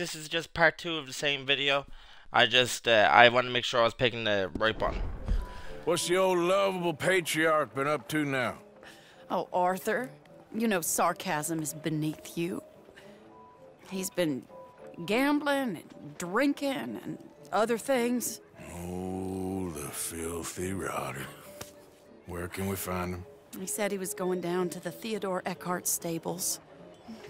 this is just part two of the same video. I just, uh, I want to make sure I was picking the right one. What's the old lovable patriarch been up to now? Oh, Arthur, you know sarcasm is beneath you. He's been gambling and drinking and other things. Oh, the filthy rotter. Where can we find him? He said he was going down to the Theodore Eckhart stables.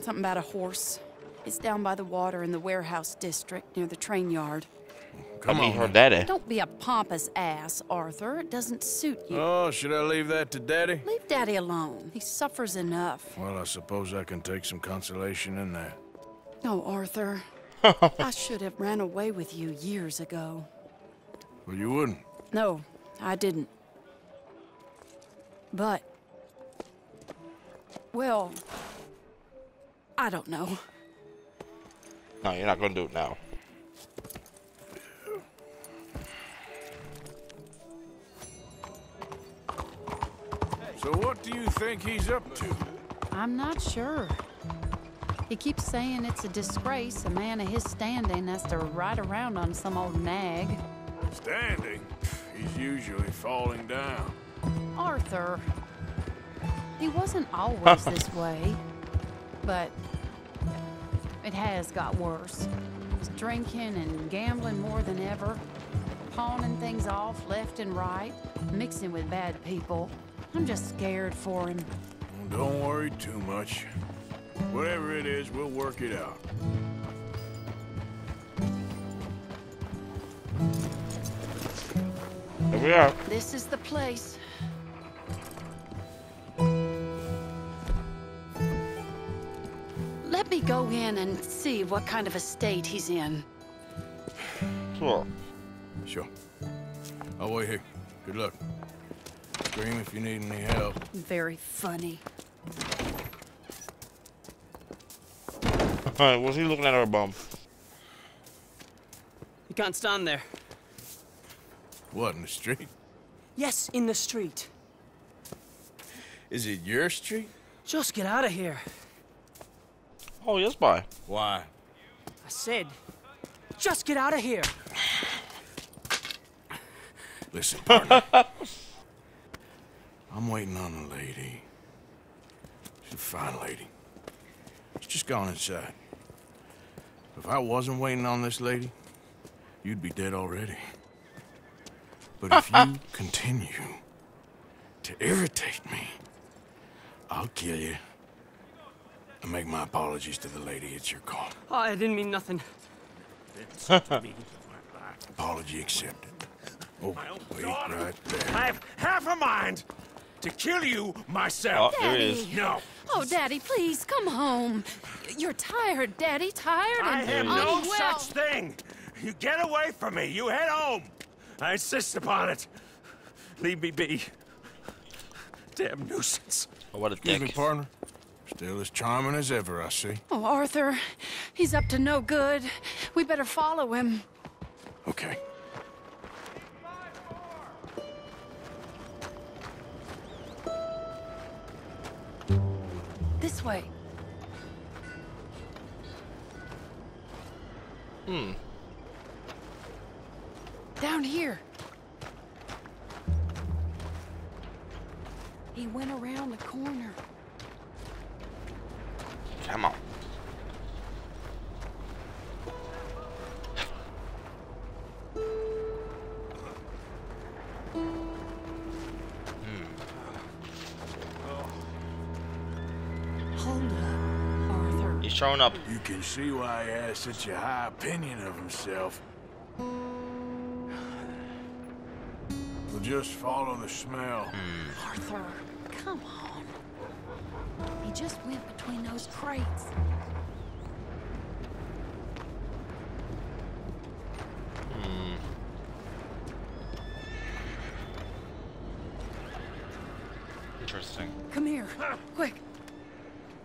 Something about a horse. It's down by the water in the warehouse district near the train yard. Come I mean, on. her daddy. Don't be a pompous ass, Arthur. It doesn't suit you. Oh, should I leave that to Daddy? Leave Daddy alone. He suffers enough. Well, I suppose I can take some consolation in that. No, Arthur. I should have ran away with you years ago. Well, you wouldn't. No, I didn't. But. Well. I don't know. No, you're not going to do it now. So what do you think he's up to? I'm not sure. He keeps saying it's a disgrace a man of his standing has to ride around on some old nag. Standing. He's usually falling down. Arthur. He wasn't always this way, but it has got worse. He's drinking and gambling more than ever, pawning things off left and right, mixing with bad people. I'm just scared for him. Don't worry too much. Whatever it is, we'll work it out. Here we are. This is the place. Let me go in and see what kind of a state he's in. Cool. Sure. I'll wait here. Good luck. Scream if you need any help. Very funny. Alright, was he looking at our bum? You can't stand there. What, in the street? Yes, in the street. Is it your street? Just get out of here. Oh, yes, boy. Why? I said, just get out of here. Listen, partner. I'm waiting on a lady. She's a fine lady. She's just gone inside. If I wasn't waiting on this lady, you'd be dead already. But if you continue to irritate me, I'll kill you. And make my apologies to the lady. It's your call. Oh, I didn't mean nothing. Apology accepted. Oh, wait right there. I have half a mind to kill you myself. Oh, there. No, Oh, Daddy, please come home. You're tired, Daddy, tired I and have no unwell. such thing. You get away from me. You head home. I insist upon it. Leave me be. Damn nuisance. Oh, what a Excuse me, partner. Still as charming as ever, I see. Oh, Arthur, he's up to no good. We better follow him. Okay. This way. Hmm. Down here. He went around the corner. Come on. Hold. He's showing up. You can see why he has such a high opinion of himself. We'll just follow the smell. Arthur, come on. He just went between those crates. Hmm. Interesting. Come here, quick.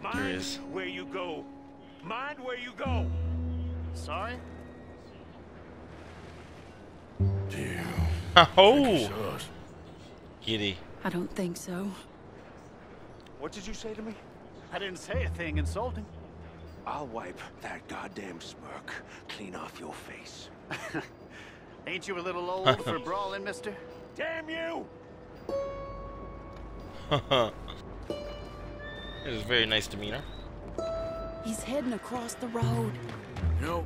Mind There he is. where you go. Mind where you go. Sorry? Do you Oh, giddy. I don't think so. What did you say to me? I didn't say a thing insulting. I'll wipe that goddamn smirk clean off your face. Ain't you a little old for brawling, mister? Damn you! it was very nice demeanor. He's heading across the road. You know,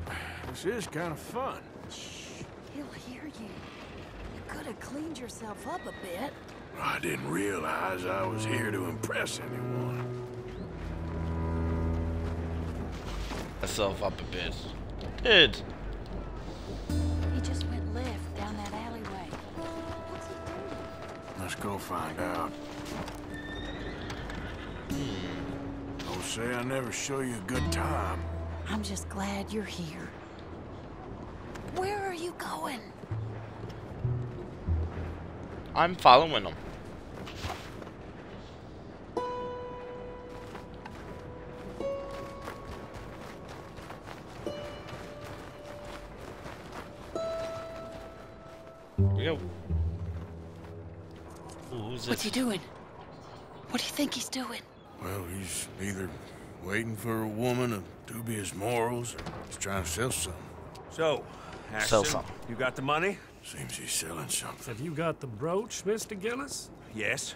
this is kind of fun. Shh, He'll hear you. You could have cleaned yourself up a bit. I didn't realize I was here to impress anyone. Myself up a bit. Did. He just went left down that alleyway. What's he doing? Let's go find out. Hmm. Don't say I never show you a good time. I'm just glad you're here. Where are you going? I'm following them. Go. Ooh, who's What's he doing? What do you think he's doing? Well, he's either waiting for a woman of dubious morals or he's trying to sell something. So, Sell Ashton, some. you got the money? Seems he's selling something. Have you got the brooch, Mr. Gillis? Yes.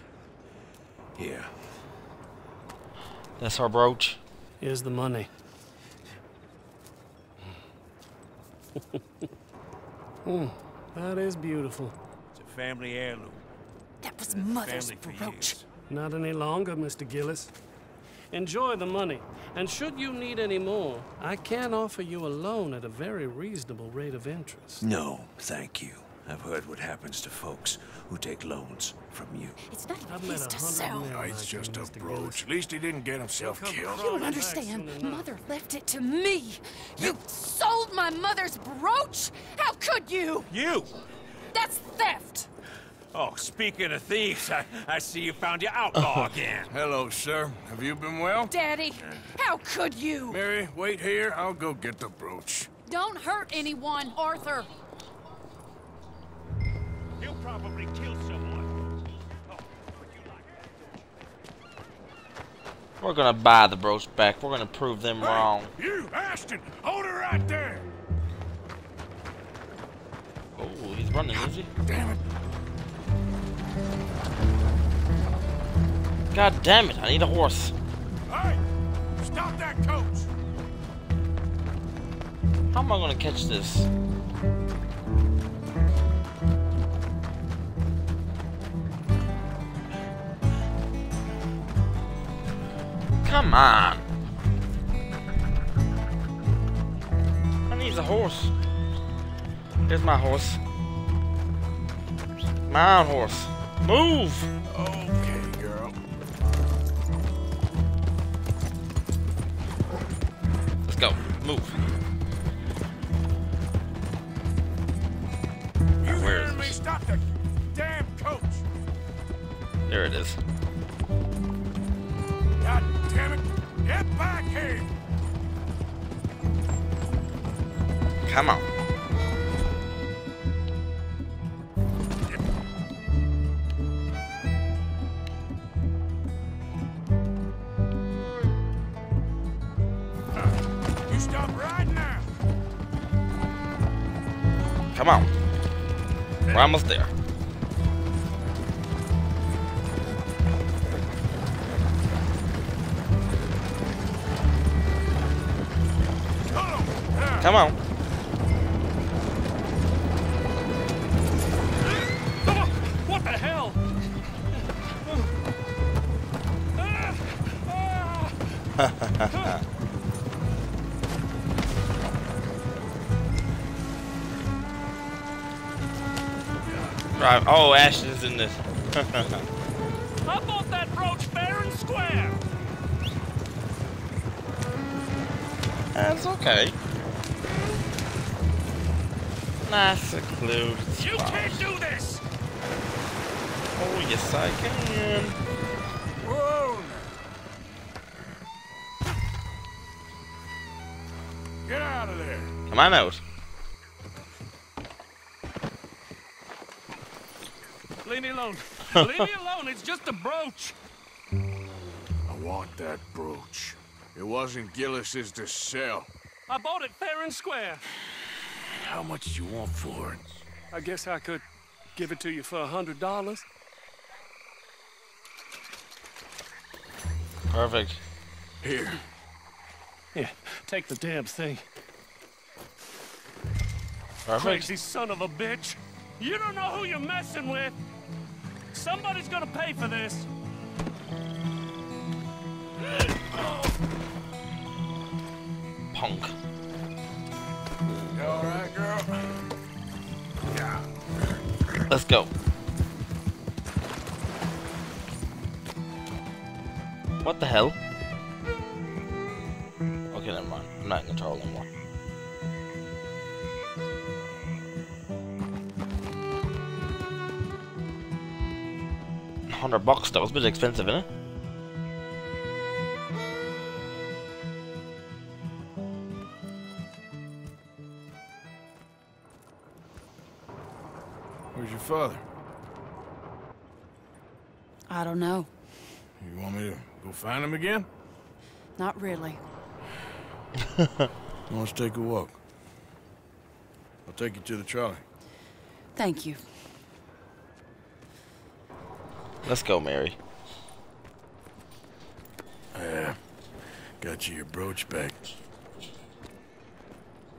Here. That's our brooch. Here's the money. Hmm, that is beautiful. It's a family heirloom. That was Been Mother's brooch. Not any longer, Mr. Gillis. Enjoy the money, and should you need any more, I can offer you a loan at a very reasonable rate of interest. No, thank you. I've heard what happens to folks who take loans from you. It's not I've even his a to sell. No, oh, it's just a brooch. At least he didn't get himself killed. You don't understand. Mother left it to me. You sold my mother's brooch? How could you? You! That's theft. Oh, speaking of thieves, I, I see you found your outlaw again. Hello, sir. Have you been well? Daddy, how could you? Mary, wait here. I'll go get the brooch. Don't hurt anyone, Arthur. He'll probably kill someone. Oh, like? We're gonna buy the brooch back. We're gonna prove them wrong. You, Ashton! Hold her right there! Oh, he's running, is he? Damn it. God damn it! I need a horse. Hey! Stop that coach! How am I gonna catch this? Come on! I need a horse. There's my horse. My own horse. Move! Okay, girl. Let's go. Move. You Where hearing is me? this? Stop the damn coach! There it is. Damn it! Get back here! Come on. Uh, you stop right now! Come on. We're almost there. Ashton's in this. I bought that brooch fair and square. That's okay. Nice secluded You spot. can't do this! Oh, yes, I can. Whoa! Get out of there! Come on out. Leave me alone. Leave me alone. It's just a brooch. I want that brooch. It wasn't Gillis's to sell. I bought it fair and square. How much do you want for it? I guess I could give it to you for a hundred dollars. Perfect. Here. Yeah, take the damn thing. Perfect. Crazy son of a bitch. You don't know who you're messing with. Somebody's gonna pay for this. Punk. You all right, girl? Yeah. Let's go. What the hell? Okay, never mind. I'm not in control anymore. Hundred bucks. That was a bit expensive, isn't it? Where's your father? I don't know. You want me to go find him again? Not really. Let's take a walk. I'll take you to the trolley. Thank you. Let's go, Mary. Yeah. Got you your brooch back.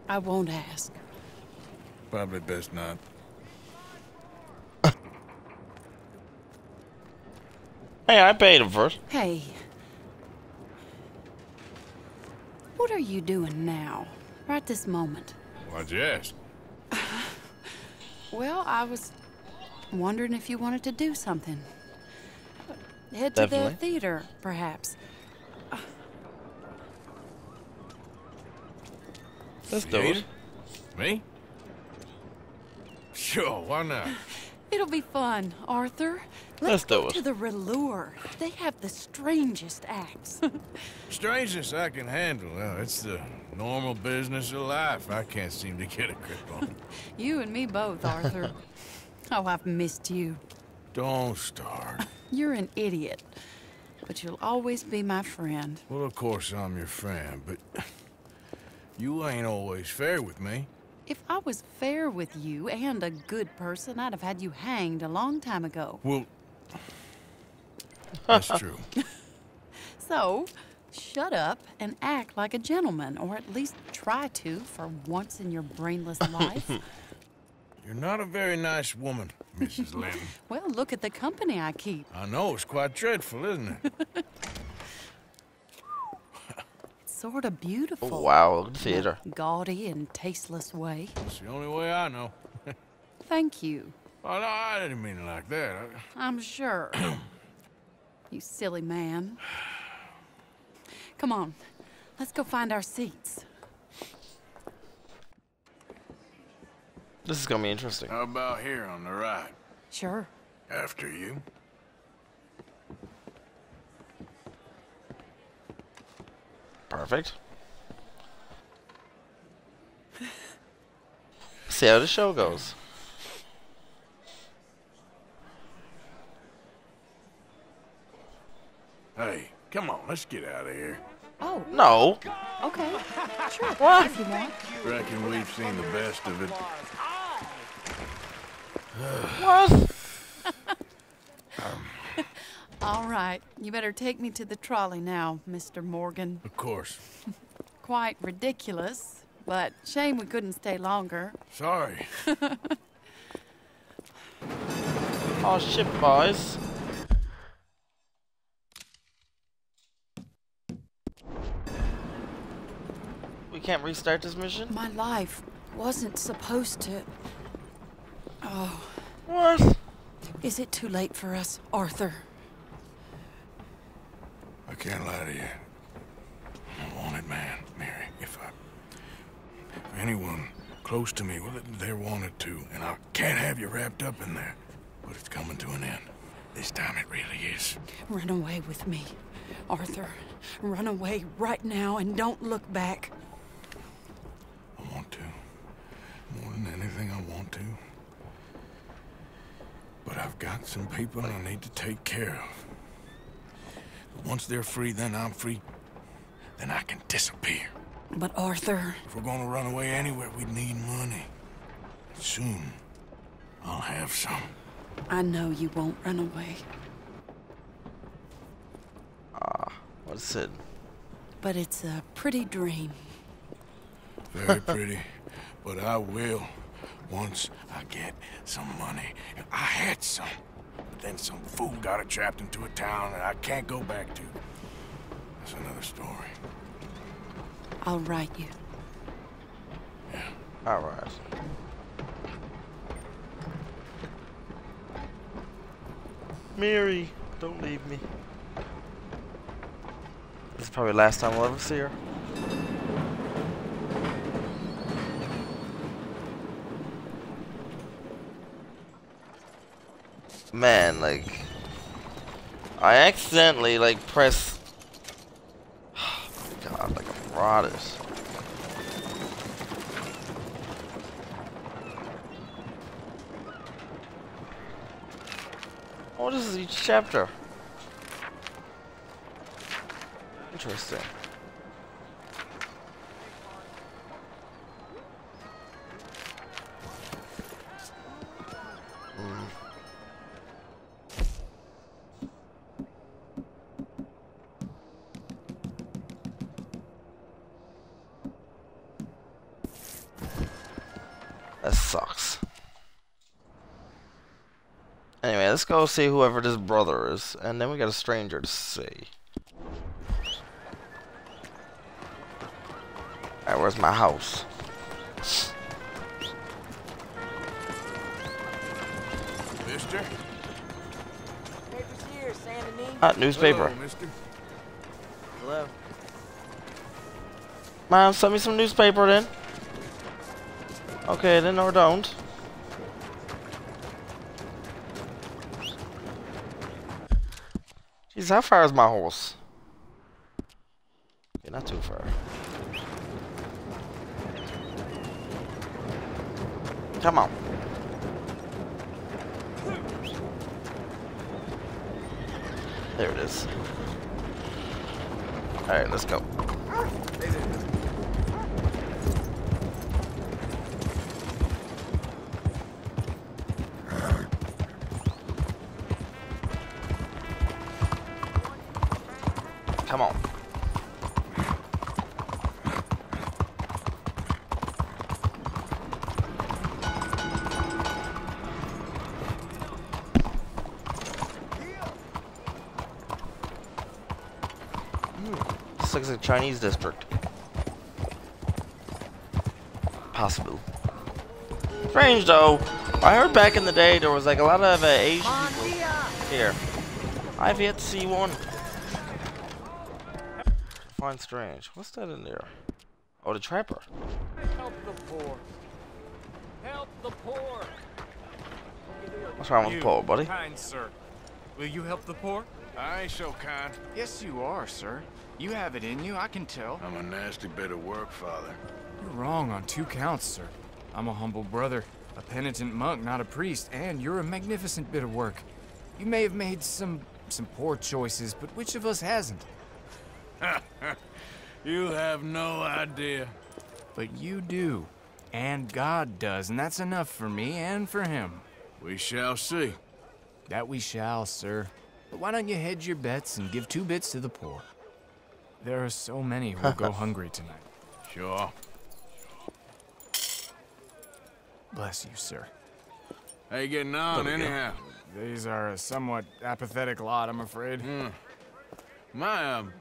I won't ask. Probably best not. Hey, I paid him first. Hey. What are you doing now? Right this moment? Why'd you ask? Well, I was wondering if you wanted to do something. Head to the theater, perhaps. Let's do it. Me? Sure, why not? It'll be fun, Arthur. Let's do go it. to the Râleur. They have the strangest acts. strangest I can handle. Well, it's the normal business of life. I can't seem to get a grip on. you and me both, Arthur. oh, I've missed you. Don't start. You're an idiot, but you'll always be my friend. Well, of course I'm your friend, but you ain't always fair with me. If I was fair with you and a good person, I'd have had you hanged a long time ago. Well, that's true. So, shut up and act like a gentleman, or at least try to for once in your brainless life. You're not a very nice woman, Mrs. Lynn. well, look at the company I keep. I know, it's quite dreadful, isn't it? It's sort of beautiful. Oh, wow, look at the theater. Gaudy and tasteless way. It's the only way I know. Thank you. Oh, no, I didn't mean it like that. I- I'm sure. you silly man. Come on, let's go find our seats. This is gonna be interesting. How about here on the right? Sure. After you. Perfect. See how the show goes. Hey, come on, let's get out of here. Oh, No. okay. Sure. What? If you want. Reckon we've seen the best of it. What? All right. You better take me to the trolley now, Mr. Morgan. Of course. Quite ridiculous, but shame we couldn't stay longer. Sorry. Oh shit, boys. We can't restart this mission? My life wasn't supposed to. Oh, What? is it too late for us, Arthur? I can't lie to you. I'm a wanted man, Mary. If I. If anyone close to me, well, they're wanted to, And I can't have you wrapped up in there. But it's coming to an end. This time it really is. Run away with me, Arthur. Run away right now and don't look back. I want to. More than anything, I want to. But I've got some people I need to take care of. Once they're free, then I'm free. then I can disappear. But Arthur, If we're gonna run away anywhere, we need money. Soon, I'll have some. I know you won't run away. Ah, what's it? But it's a pretty dream. Very pretty, but I will once I get some money. I had some, but then some fool got it trapped into a town that I can't go back to. That's another story. I'll write you. Yeah. Alright. Mary, don't leave me. This is probably the last time we'll ever see her. Man, like... I accidentally, like, press... God, like a Broadus. What is each chapter? Interesting. Go see whoever this brother is, and then we got a stranger to see. Alright, where's my house? Mister? Papers here, Saint Denis. Ah, newspaper. Hello, mister. Hello. Mom, send me some newspaper then. Okay, then or don't. Jeez, how far is my horse? Okay, not too far. Come on. There it is. Alright, let's go. Chinese district. Possible. Strange though. I heard back in the day there was like a lot of uh, Asian people here. I've yet to see one. Find strange. What's that in there? Oh, the trapper. Help the poor. Help the poor. What's wrong with the pole, buddy? Kind sir. Will you help the poor? I ain't so kind. Yes, you are, sir. You have it in you, I can tell. I'm a nasty bit of work, Father. You're wrong on two counts, sir. I'm a humble brother, a penitent monk, not a priest, and you're a magnificent bit of work. You may have made some some poor choices, but which of us hasn't? You have no idea. But you do. And God does, and that's enough for me and for him. We shall see. That we shall, sir. But why don't you hedge your bets and give two bits to the poor? There are so many who will go hungry tonight. Sure. Bless you, sir. How you getting on, There we go. anyhow? These are a somewhat apathetic lot, I'm afraid. My, um,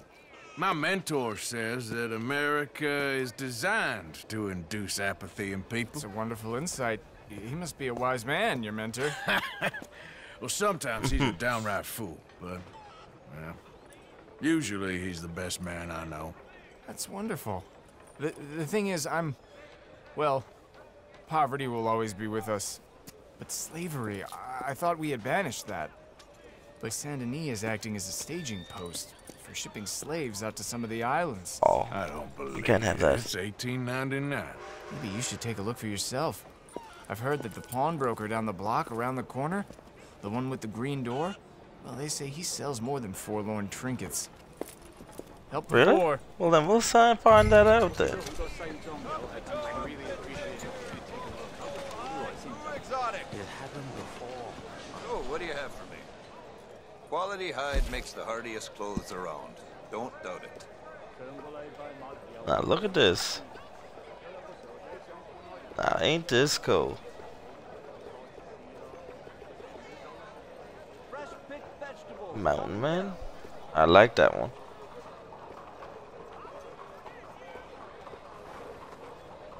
my mentor says that America is designed to induce apathy in people. It's a wonderful insight. He must be a wise man, your mentor. Well, sometimes he's a downright fool, but, well, usually he's the best man I know. That's wonderful. The, the thing is, I'm. Well, poverty will always be with us. But slavery, I, I thought we had banished that. But Saint Denis is acting as a staging post for shipping slaves out to some of the islands. Oh, I don't believe you can't have that. It's 1899. Maybe you should take a look for yourself. I've heard that the pawnbroker down the block around the corner, the one with the green door, well, they say he sells more than forlorn trinkets. Help the Really? poor. Well, then we'll sign, find that out then. Exotic. It happened before. Oh, what do you have for me? Quality hide makes the hardiest clothes around. Don't doubt it. Now look at this. Now ain't this cool? Mountain Man. I like that one.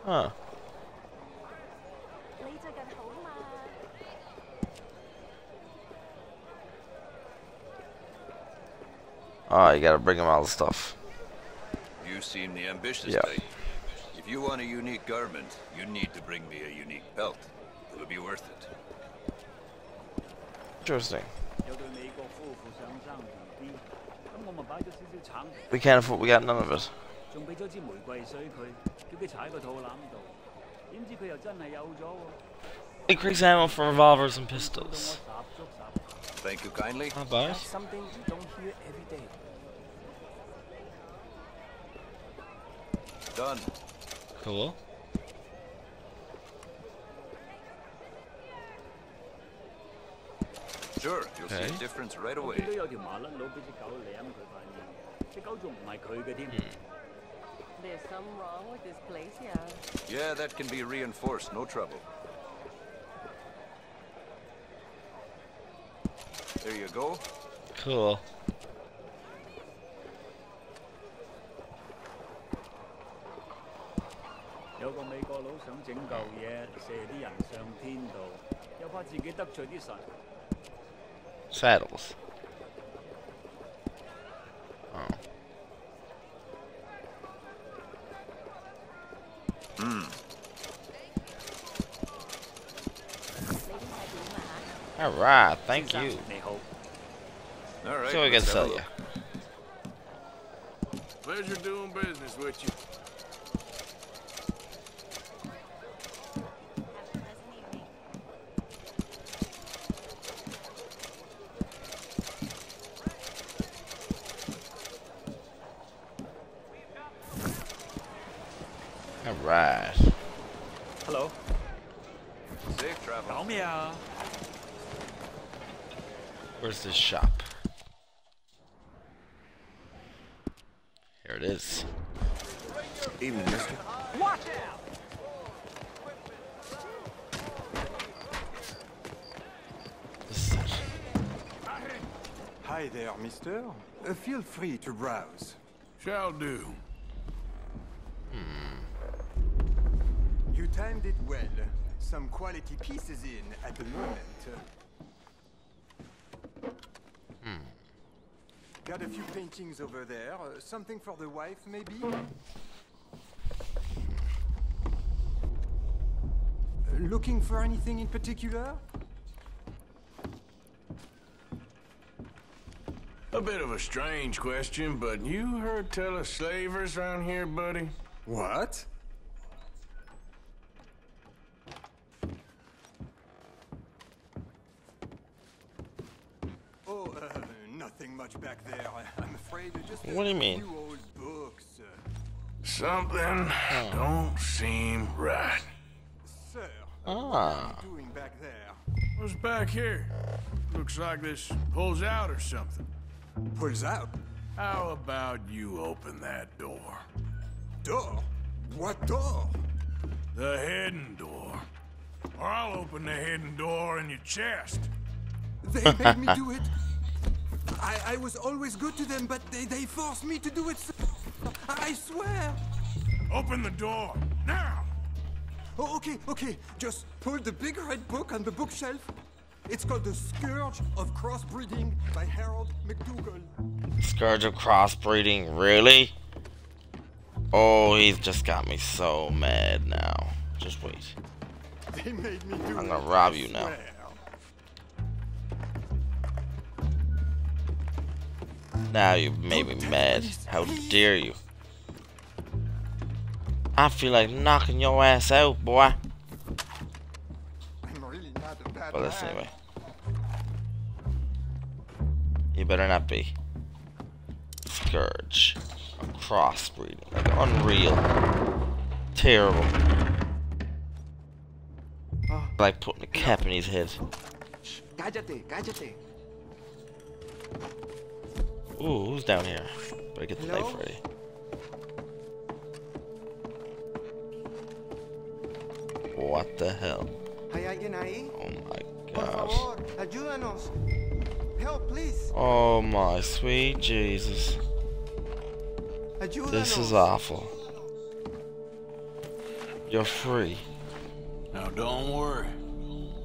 Huh. Oh, you gotta bring him all the stuff. You seem the ambitious Yeah. type. If you want a unique garment, you need to bring me a unique belt. It'll be worth it. Interesting. We can't afford, we got none of it. Increase ammo for revolvers and pistols. Thank you kindly. How about something you don't hear every day. Done. Cool. Sure, you'll see Okay. a difference right 我 away. 见到有条麻甩佬俾只狗舐佢块面，只狗仲唔系佢嘅添。 There's something wrong with this place, yeah. Yeah, that can be reinforced, no trouble. There you go. Cool. Saddles. Oh. Hmm. All right. Thank you. All right. See what we can let's have a sell you. Pleasure doing business with you. Free to browse. Shall do. You timed it well. Some quality pieces in at the moment. Got a few paintings over there. Uh, something for the wife, maybe? Uh, Looking for anything in particular? A bit of a strange question, but you heard tell of slavers around here, buddy? What? Oh, uh, nothing much back there. I'm afraid just What do you mean? few old books. Uh, Something don't seem right. sir, Ah. doing back there? What's back here? Looks like this pulls out or something. Pulls out. How about you open that door? Door? What door? The hidden door. Or I'll open the hidden door in your chest. They made me do it. I, I was always good to them, but they, they forced me to do it. I swear. Open the door, now! Oh, okay, okay. Just pull the big red book on the bookshelf. It's called The Scourge of Crossbreeding by Harold McDougall. Scourge of crossbreeding, really? Oh, he's just got me so mad now. Just wait. They made me do I'm gonna rob you now. Now you made me mad. How dare you? I feel like knocking your ass out, boy. I'm really not a bad Well, listen anyway. You better not be. Scourge. crossbreeding. Like, unreal. Terrible. Like putting a cap in his head. Cállate, cállate. Ooh, who's down here? Better get the Hello? knife ready. What the hell? ¿Hay alguien ahí? Oh my Por favor, ayúdanos. Help, please. Oh my sweet Jesus. Ayúdanos. This is awful. You're free. Now don't worry.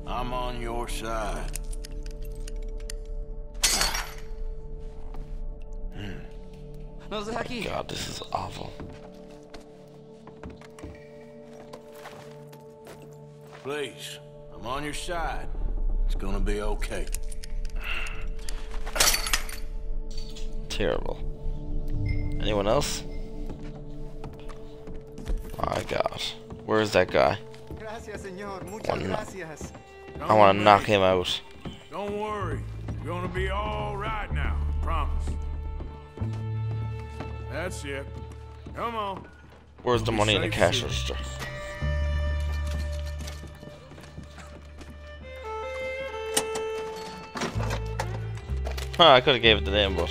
I'm on your side. Nos deja aquí. God, this is awful. Please, I'm on your side. It's gonna be okay. Terrible. Anyone else? My God. Where is that guy? Gracias, señor. Muchas Wanna gracias. I want to knock him out. Don't worry. You're gonna be all right now. Promise. That's it. Come on. Where's the money in the cash Sid. register? Huh, I could have gave it to them, but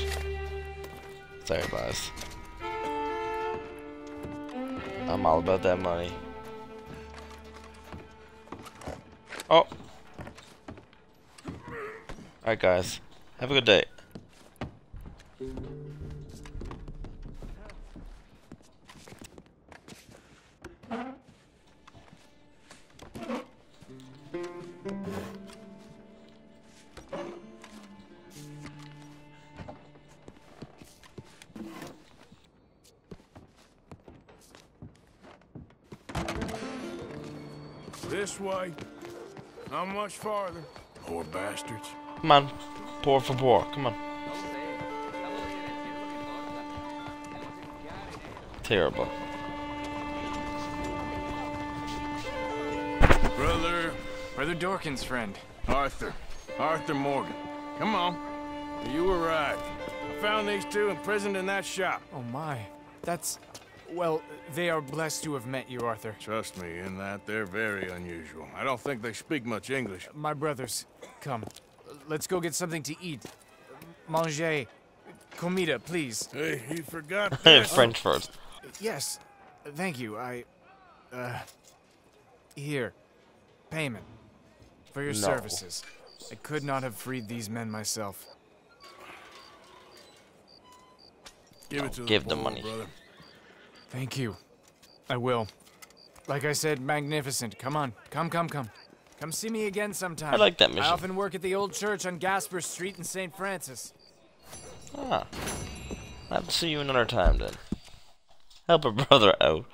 sorry, boys. I'm all about that money. Oh. Alright, guys. Have a good day. Farther. Poor bastards. Come on. Pour for pour. Come on. Terrible. Brother. Brother Dorkin's friend. Arthur. Arthur Morgan. Come on. You were right. I found these two imprisoned in that shop. Oh my. That's. Well, they are blessed to have met you, Arthur. Trust me, in that they're very unusual. I don't think they speak much English. My brothers, come. Let's go get something to eat. Manger. Comida, please. Hey, you forgot this. French first. Yes. Thank you. I. Uh. Here. Payment. For your No. services. I could not have freed these men myself. Give it to Give the the money. brother. Thank you. I will. Like I said, magnificent. Come on. Come, come, come. Come see me again sometime. I like that mission. I often work at the old church on Gasper Street in St. Francis. Ah. I'll have to see you another time then. Help a brother out.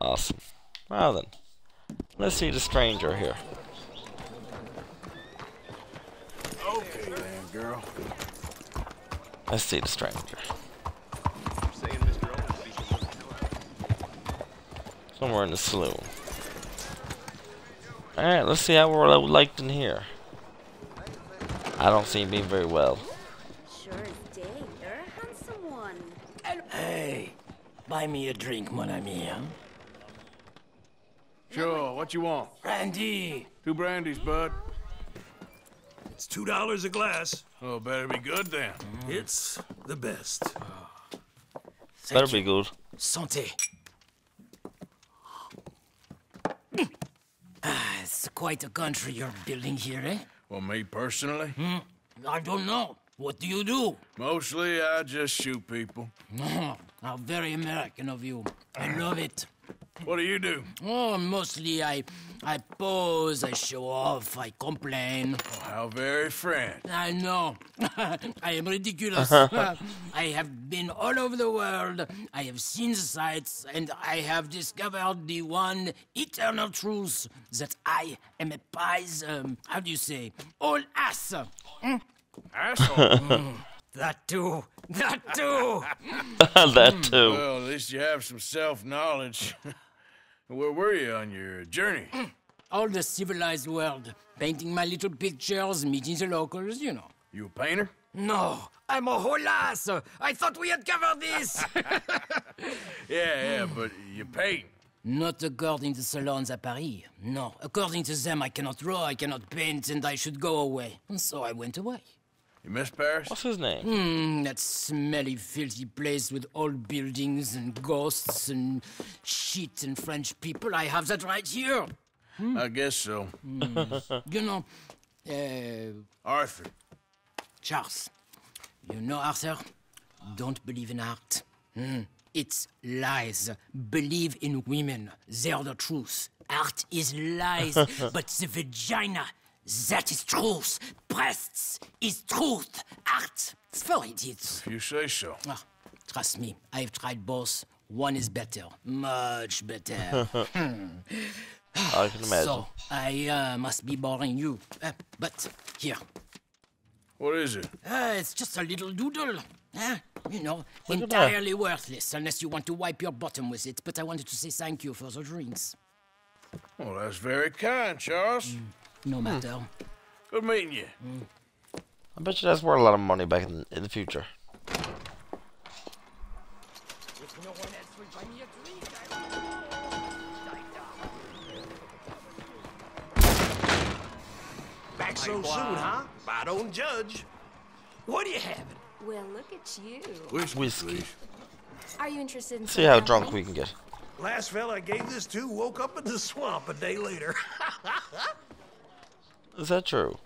Awesome. Well then. Let's see the stranger here. Okay then, girl. Let's see the stranger. Somewhere in the saloon. Alright, let's see how we're liked in here. I don't seem to be very well. Sure as day. You're a handsome one. Hey, buy me a drink, mon ami. Huh? Sure, what you want? Brandy. Two brandies, bud. It's two dollars a glass. Oh, better be good then. It's the best. Better be good. Santé. Ah, it's quite a country you're building here, eh? Well, me personally? Hmm? I don't know. What do you do? Mostly, I just shoot people. How very American of you. I love it. What do you do? Oh, mostly I, I pose, I show off, I complain. How very French. I know. I am ridiculous. I have been all over the world. I have seen the sights, and I have discovered the one eternal truth that I am a pies. Um, how do you say? All ass. Hmm? Asshole. Mm, that too. That too. that too. Well, at least you have some self-knowledge. Where were you on your journey? All the civilized world. Painting my little pictures, meeting the locals, you know. You a painter? No, I'm a whole ass. I thought we had covered this. Yeah, yeah, but you paint. Not according to salons at Paris. No, according to them, I cannot draw, I cannot paint, and I should go away. And so I went away. You miss Paris? What's his name? Hmm, that smelly, filthy place with old buildings and ghosts and shit and French people. I have that right here. I guess so. You know, uh, Arthur. Charles. You know, Arthur, don't believe in art. Hmm, It's lies. Believe in women. They're the truth. Art is lies, but the vagina, that is truth. Breasts is truth. Art, for idiots. If you say so. Ah, trust me, I've tried both. One is better. Much better. Hmm. I can imagine. So, I uh, must be boring you. Uh, but here. What is it? Uh, it's just a little doodle. Huh? You know, Look entirely worthless unless you want to wipe your bottom with it. But I wanted to say thank you for the drinks. Well, that's very kind, Charles. No matter. Hmm. Good meeting you. Hmm. I bet you that's worth a lot of money back in, in the future. Back so soon, huh? I don't judge. What are you having? Well, look at you. Whiskey, Whiskey. Are you interested in See some how company? drunk we can get. Last fella I gave this to woke up in the swamp a day later. Is that true?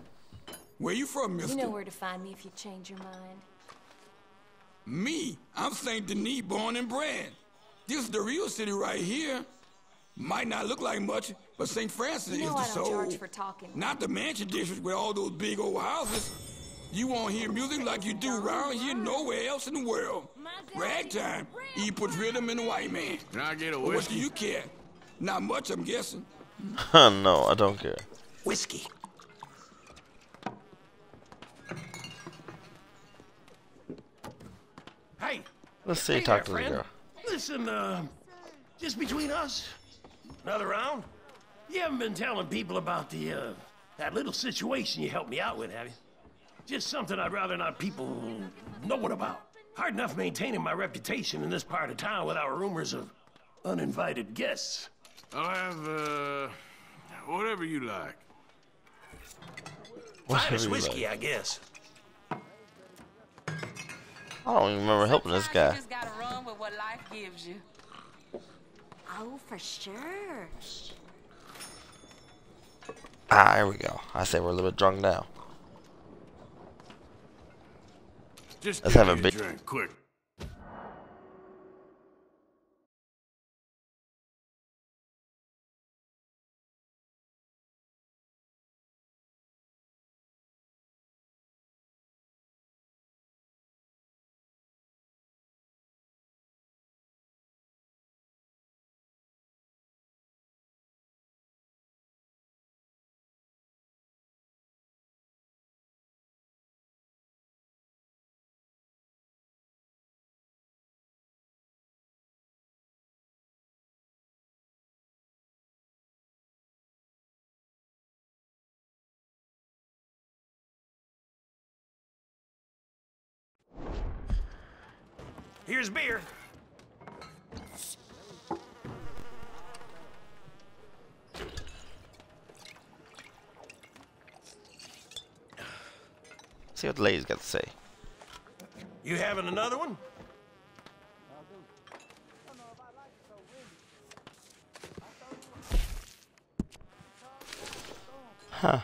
Where you from, mister? You know where to find me if you change your mind. Me? I'm St. Denis, born and bred. This is the real city right here. Might not look like much, but St. Francis You know is the I don't soul. charge for talking. Not the mansion district with all those big old houses. You won't hear music like you do around here nowhere else in the world. Ragtime. He puts rhythm in the white man. Can I get a But what do you care? Not much, I'm guessing. no, I don't care. Whiskey. Hey. Let's see, hey talk there, to the friend. girl. Listen, uh, just between us, another round? You haven't been telling people about the, uh, that little situation you helped me out with, have you? Just something I'd rather not people knowing about. Hard enough maintaining my reputation in this part of town without rumors of uninvited guests. I'll have, uh, whatever you like. Whatever Finest whiskey, like. I guess. I don't even remember helping this guy. just gotta run with what life gives you. Oh, for sure. Ah, here we go. I say we're a little bit drunk now. Just Let's have a me big- drink, quick. Here's beer. See what the lady's got to say. You having another one? Huh.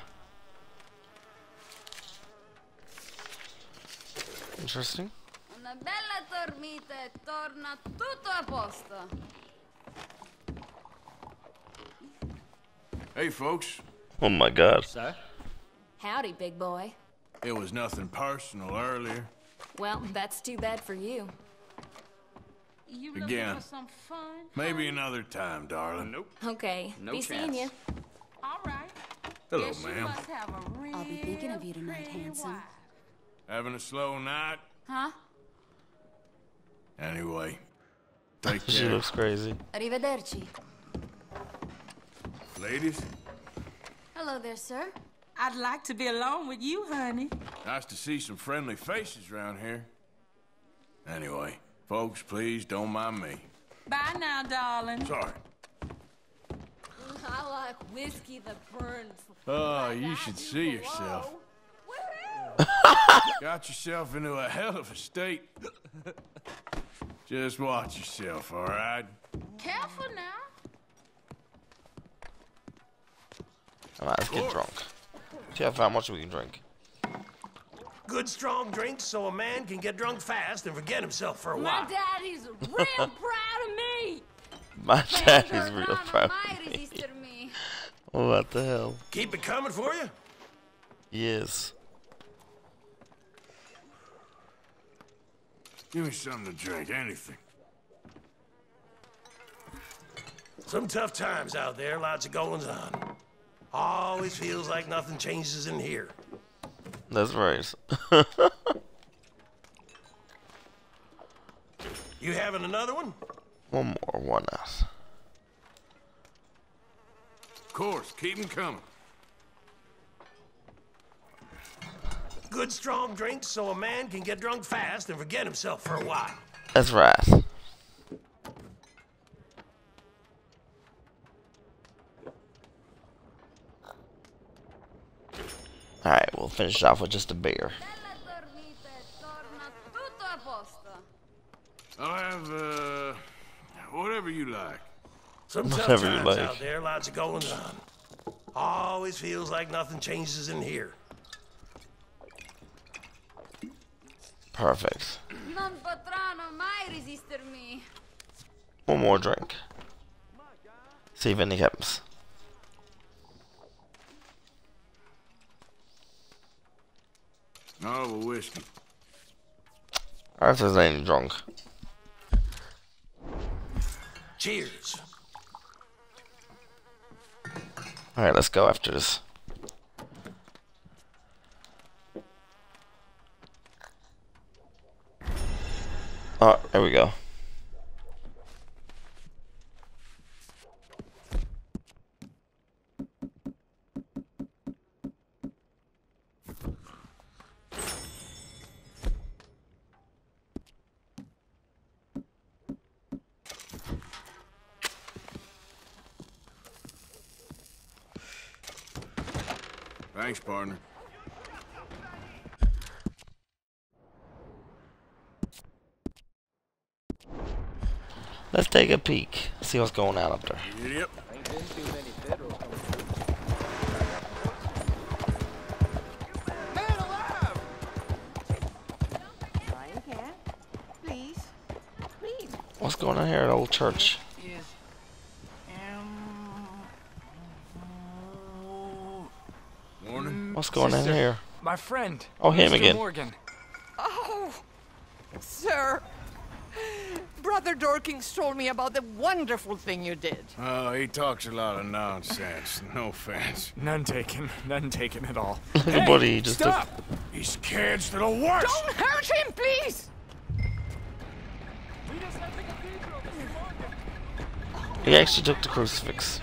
Interesting. Una bella dormita e torna tutto a posto. Hey, folks. Oh my god. Sir? Howdy, big boy. It was nothing personal earlier. Well, that's too bad for you. You Again. for some fun? Maybe another time, darling. Nope. Okay, No be seeing you. All right. Hello, Guess ma'am. must have a real I'll be thinking of you tonight, handsome. Having a slow night? Huh? Anyway, take care. She looks crazy. Arrivederci. Ladies? Hello there, sir. I'd like to be alone with you, honey. Nice to see some friendly faces around here. Anyway, folks, please don't mind me. Bye now, darling. Sorry. I like whiskey that burns. Oh, you should see yourself. Got yourself into a hell of a state. Just watch yourself, all right? Careful now. Alright, let's get drunk. See how much we can drink. Good strong drinks so a man can get drunk fast and forget himself for a while. My while. daddy's real proud of me. My daddy's real proud of me. What the hell? Keep it coming for you? Yes. Give me something to drink, anything. Some tough times out there, lots of goings on. Always feels like nothing changes in here. That's right. You having another one? one more, one else. Of course, keep 'em coming. Good strong drinks so a man can get drunk fast and forget himself for a while. That's right. Alright, we'll finish off with just a beer. Tutto a posto. I'll have, uh, whatever you like. Some tough Whatever you times like. out there, lots of goings on. Always feels like nothing changes in here. Perfect. Non potranno mai resistermi. One more drink. See if any happens. Oh, well, whiskey. Alright, if there's any drunk. Cheers. Alright, let's go after this. Oh, there we go. Thanks, partner. Take a peek. See what's going on up there. Yep. Right here. Please. Please. What's going on here at Old Church? Yes. Morning. What's going on here? My friend. Oh, him Mr. again. Morgan. Oh, sir. Brother Dorkins told me about the wonderful thing you did. Oh, he talks a lot of nonsense. No offense. None taken. None taken at all. Look at he just Stop! These kids that are worse! Don't hurt him, please! He actually took the crucifix.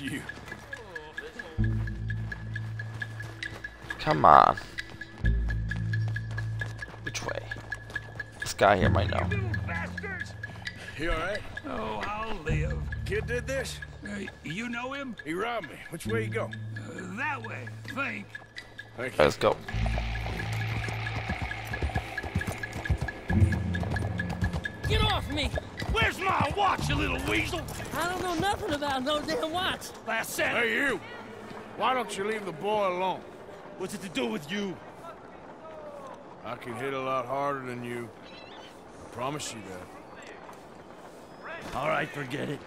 You. Come on. Which way? This guy here might know. You alright? Oh, I'll live. Kid did this? Uh, you know him? He robbed me. Which way you go? Uh, that way, think. Thank you. Let's go. Get off me! Where's my watch, you little weasel? I don't know nothing about no damn watch. Last cent. Hey, you! Why don't you leave the boy alone? What's it to do with you? I can hit a lot harder than you. I promise you that. All right, forget it.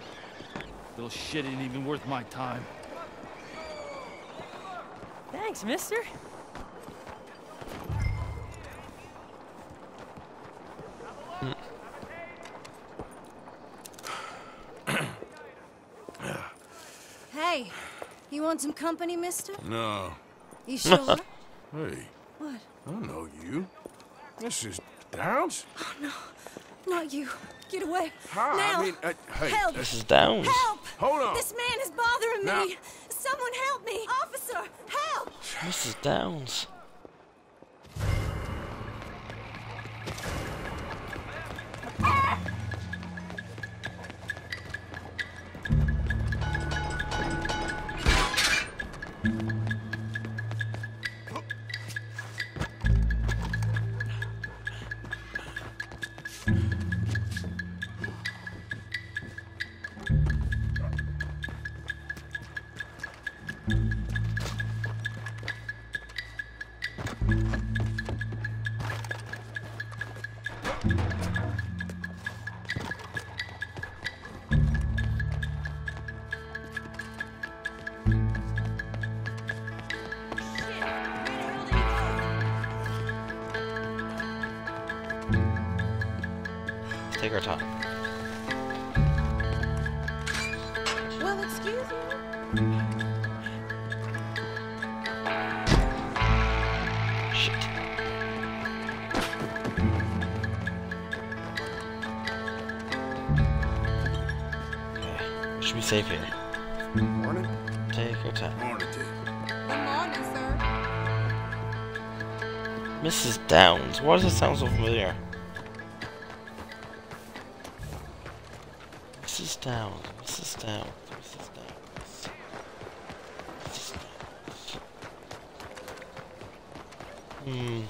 Little shit ain't even worth my time. Thanks, mister. Hey, you want some company, mister? No. You sure? Hey, what? I don't know you. This is Downs? Oh, no. Not you. Get away. Hi, now. I mean, uh, hey, help. This is Downs. Help. Hold on. This man is bothering Now- me. Someone help me. Officer, help. Mrs. Downs. Why does it sound so familiar? Mrs. Downs. Mrs. Downs. Mrs. Downs. Mrs. Downs. Hmm.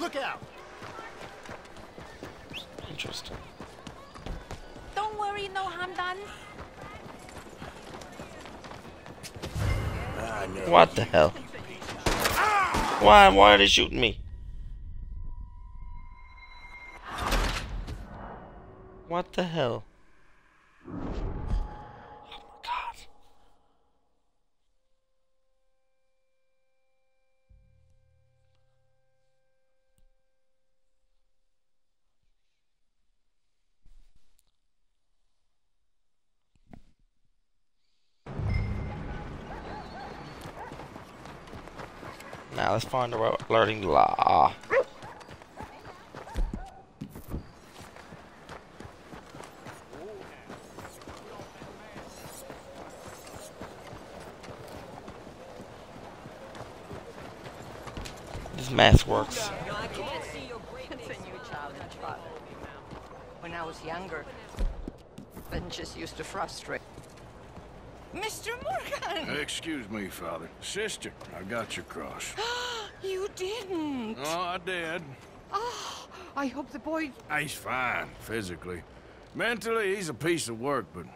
Look out! Interesting. Don't worry, no harm done. What the hell? Why? Why are they shooting me? What the hell? Let's find a way of learning law. This math works. I can't see your It's a new challenge, Father. When I was younger, benches used to frustrate. Mr. Morgan! Excuse me, Father. Sister, I got your cross. didn't! Oh, I did. Oh, I hope the boy... Ah, he's fine, physically. Mentally, he's a piece of work, but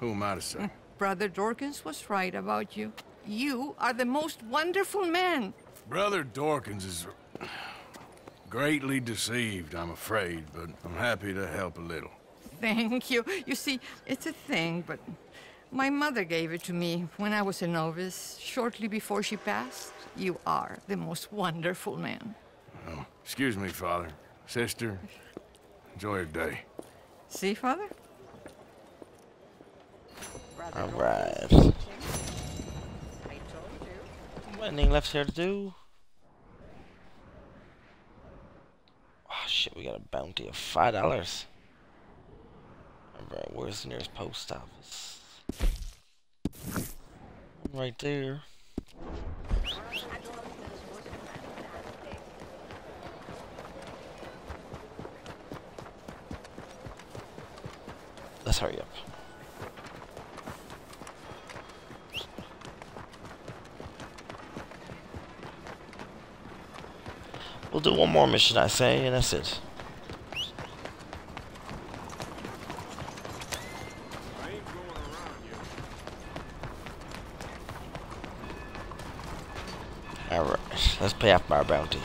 who am I to say? Hmm. Brother Dorkins was right about you. You are the most wonderful man. Brother Dorkins is greatly deceived, I'm afraid, but I'm happy to help a little. Thank you. You see, it's a thing, but my mother gave it to me when I was a novice, shortly before she passed. You are the most wonderful man. Oh, excuse me, Father. Sister, enjoy your day. See, Father? Alright. Anything left here to do? Oh shit, we got a bounty of five dollars. Alright, where's the nearest post office? Right there. Let's hurry up. We'll do one more mission, I say, and that's it. Alright, let's pay off our bounty.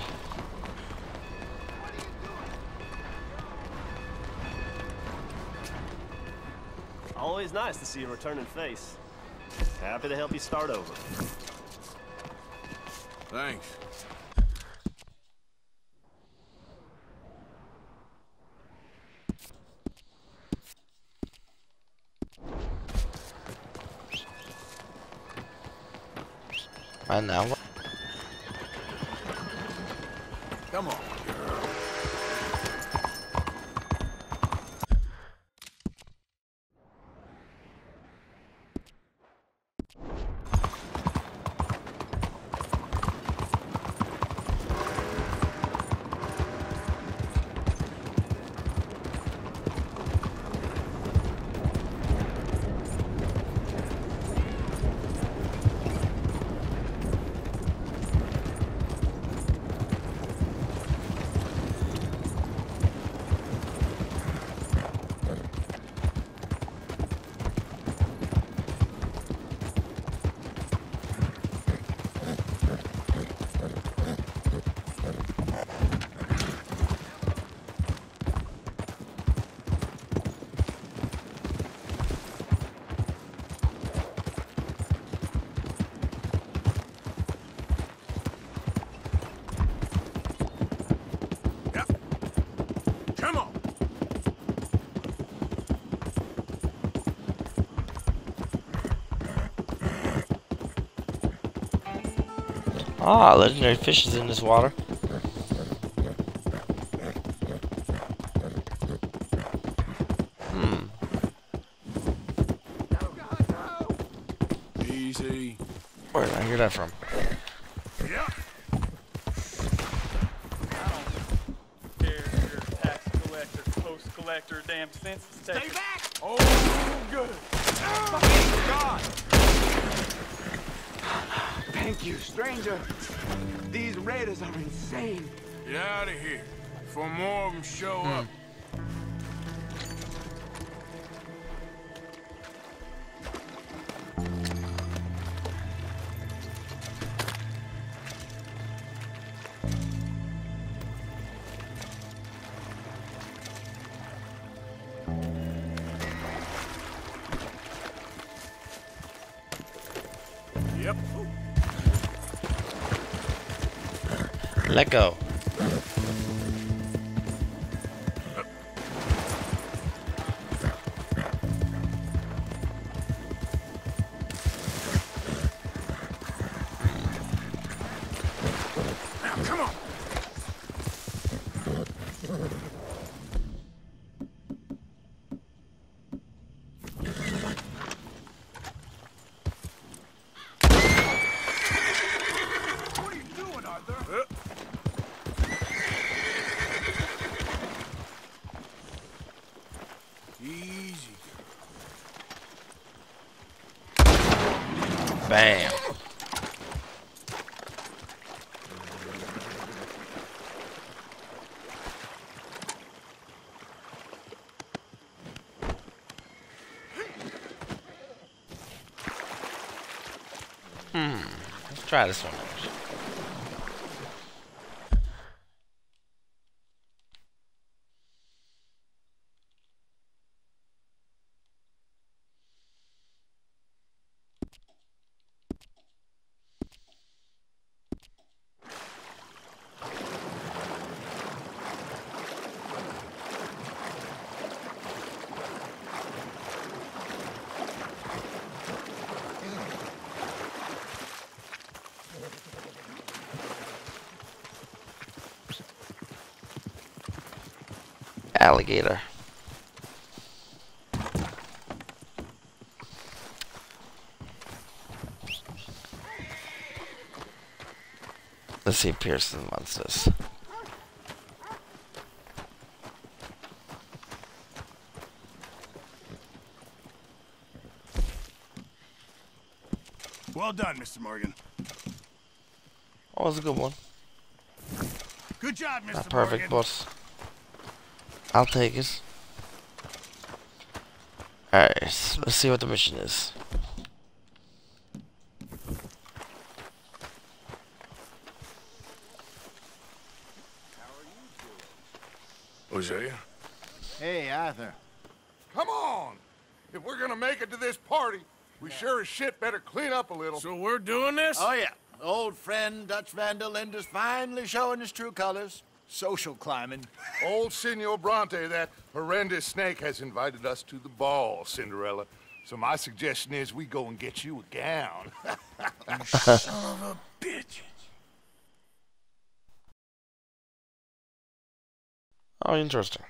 Always nice to see a returning face. Happy to help you start over. Thanks. And now Ah, legendary fishes in this water. Before more of them show hmm. up. Yep. Let go. Try this one. Alligator. Let's see if Pearson wants this. Well done, Mr. Morgan. Oh, that was a good one. Good job, Mr. Not perfect, Morgan. but I'll take it. Alright, let's see what the mission is. Hosea? Hey, Arthur. Come on! If we're gonna make it to this party, We sure as shit better clean up a little. So we're doing this? Oh, yeah. Old friend Dutch Van der Linde's finally showing his true colors. Social climbing. Old Senor Bronte, that horrendous snake, has invited us to the ball, Cinderella. So my suggestion is we go and get you a gown. you son of a bitch. Oh, interesting.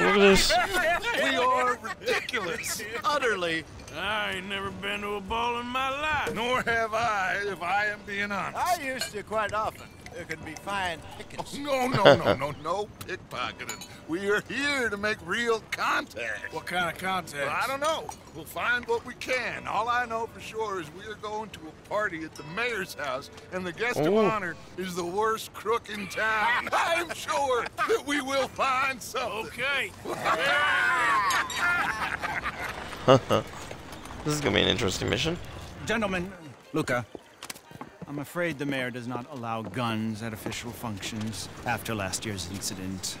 Oh, look at this. we are ridiculous. Utterly. I ain't never been to a ball in my life. Nor have I, if I am being honest. I used to quite often. There can be fine pickings. Oh, no, no, no, no, no pickpocketing. We are here to make real contact. What kind of contact? Well, I don't know. We'll find what we can. All I know for sure is we are going to a party at the mayor's house, and the guest of honor is the worst crook in town. I'm sure that we will find something. Okay. this is gonna be an interesting mission. Gentlemen, Luca, I'm afraid the mayor does not allow guns at official functions after last year's incident.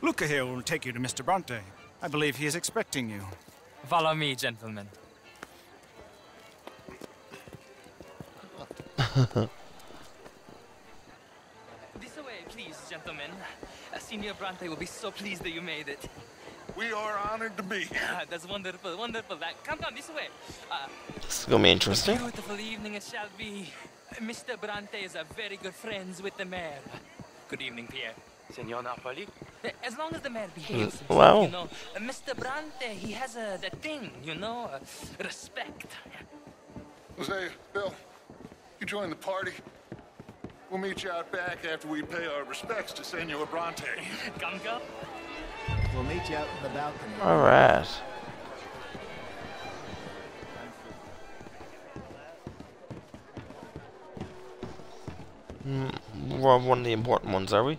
Luca here will take you to Mr. Bronte. I believe he is expecting you. Follow me, gentlemen. this way, please, gentlemen. Senor Bronte will be so pleased that you made it. We are honored to be here. Ah, that's wonderful, wonderful. That, come, come, this way. Uh, This is gonna be interesting. beautiful evening it shall be. Uh, Mr. Bronte is a very good friends with the mayor. Good evening, Pierre. Senor Napoli? As long as the mayor behaves himself, wow. you know. Uh, Mr. Bronte, he has a the thing, you know, uh, respect. Jose, Bill, you join the party. We'll meet you out back after we pay our respects to Senor Bronte. Come, come. We'll meet you out in the balcony. All right. Mm, we're on one of the important ones, are we?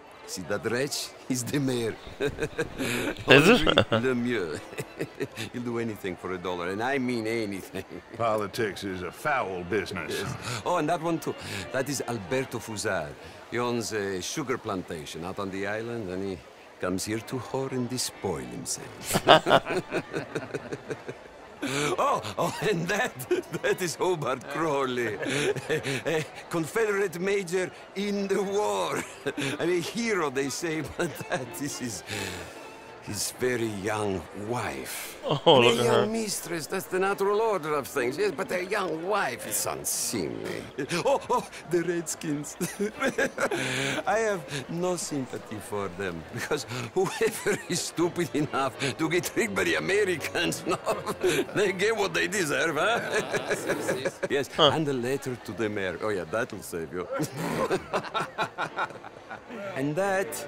See that wretch? He's the mayor. Is it? Henri Lemieux. He'll do anything for a dollar, and I mean anything. Politics is a foul business. Yes. Oh, and that one too. That is Alberto Fussar. He owns a sugar plantation out on the island, and he comes here to whore and despoil himself. oh, oh, and that, that is Hobart Crawley, a Confederate major in the war. I mean, hero, they say, but that is his, his very young wife. Oh, And look a at young her. mistress, that's the natural order of things, yes, but a young wife is unseemly. Oh, oh, the Redskins. I have no sympathy for them, because whoever is stupid enough to get tricked by the Americans, no, they get what they deserve, huh? Ah, yes, and a letter to the mayor. Oh, yeah, that'll save you. and that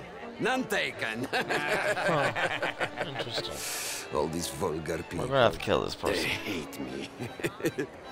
None taken. Interesting. all these vulgar people. We're gonna have to kill this person. They hate me.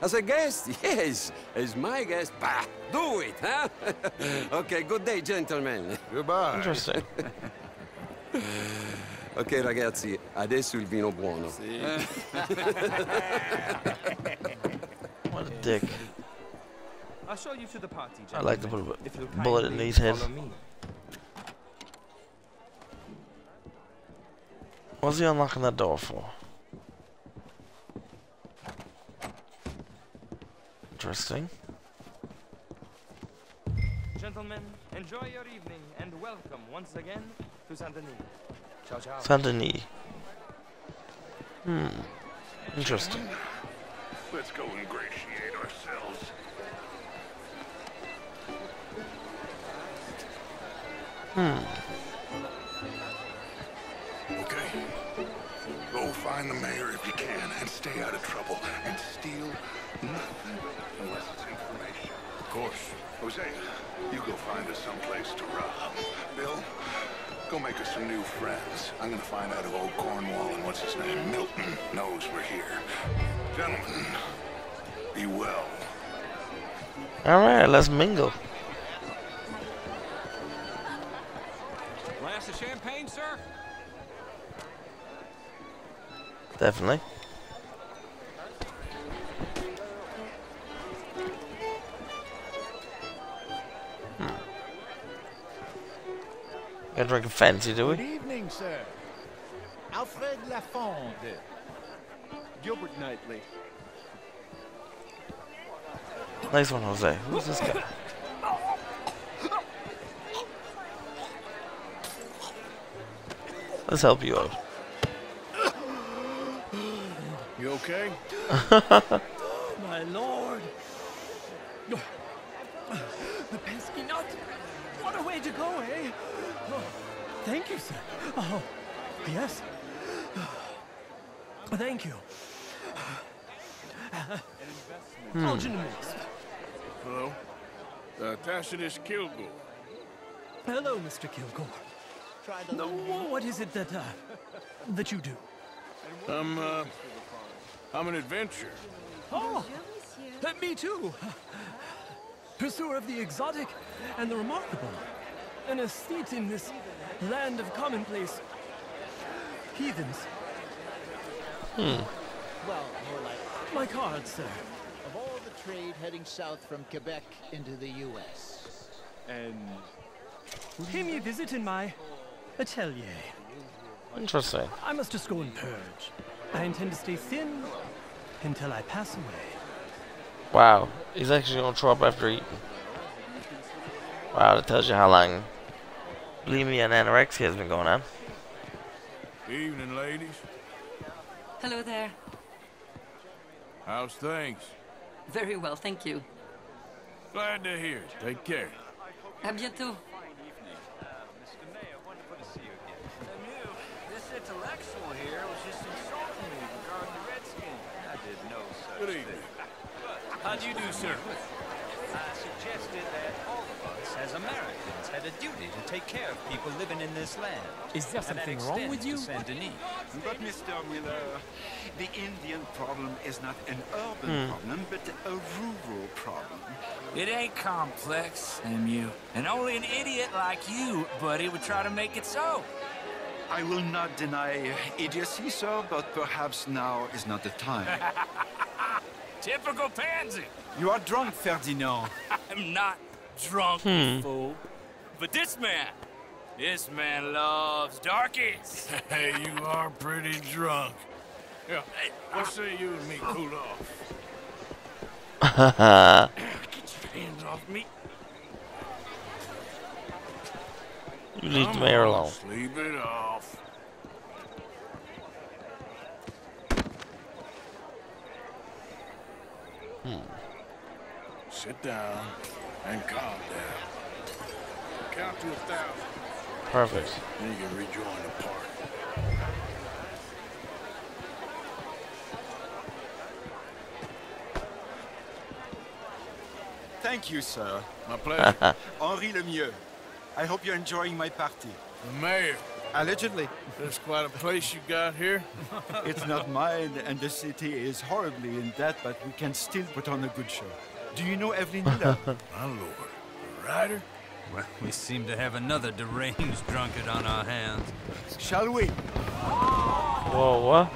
as a guest, yes, as my guest, bah, do it, huh? okay, good day, gentlemen. Goodbye. Interesting. ok, ragazzi, adesso il vino buono. What a dick. I'll show you to the party, I like to put a if bullet in these heads. What's he unlocking that door for? Interesting. Gentlemen, enjoy your evening and welcome once again to Saint Denis. Ciao, ciao. Saint Denis. Hmm. Interesting. Let's go ingratiate ourselves. Hmm. Okay. Go find the mayor if you can and stay out of trouble and steal nothing unless it's information. Of course. Jose, you go find us someplace to rob. Bill, go make us some new friends. I'm gonna find out if old Cornwall and what's his name, Milton, knows we're here. Gentlemen, be well. Alright, let's mingle. Glass of champagne, sir? Definitely. Got drinking fancy, do we? Good evening, sir. Alfred Lafonde. Gilbert Knightley. Nice one, Jose. Who's this guy? Let's help you out. You okay? My lord. The pesky nut. What a way to go, eh? Thank you, sir. Oh, yes. Thank you. Hmm. Algenimus. Hello? Uh, Tacitus Kilgore. Hello, Mr. Kilgore. No, what is it that, uh, that you do? I'm, uh, I'm an adventurer. Oh, uh, me too. Pursuer of the exotic and the remarkable. An aesthete in this land of commonplace heathens. Hmm. Well, more like My card, sir. of all the trade heading south from Quebec into the U.S. And pay me a visit in my atelier. Interesting. I must just go and purge. I intend to stay thin until I pass away. Wow, he's actually gonna throw up after eating. Wow, that tells you how long bulimia and anorexia has been going on. Evening, ladies. Hello there. How's things? Very well, thank you. Glad to hear it. Take care. À bientôt. This intellectual here was just insulting me regarding the Redskins. I did no such Good thing. evening. How do you do, sir? A duty to take care of people living in this land. Is there something wrong with you? Saint Denis. But, Mr. Miller, the Indian problem is not an urban Hmm. problem, but a rural problem. It ain't complex, MU. And only an idiot like you, buddy, would try to make it so. I will not deny idiocy, sir, but perhaps now is not the time. Typical pansy. you are drunk, Ferdinand. I'm not. drunk, Hmm. fool. But this man, this man loves darkies. Hey, you are pretty drunk. Yeah, what say you and me cool off? Get your hands off me. You leave the mayor alone. Sleep it off. Hmm. Sit down and calm down. Count to a thousand. Perfect. Then you can rejoin the party. Thank you, sir. My pleasure. Henri Lemieux. I hope you're enjoying my party. The mayor. Allegedly. That's quite a place you got here. it's not mine, and the city is horribly in debt, but we can still put on a good show. Do you know Evelyn Miller? My lord. The rider? Well, we seem to have another deranged drunkard on our hands. Shall we? Whoa, what?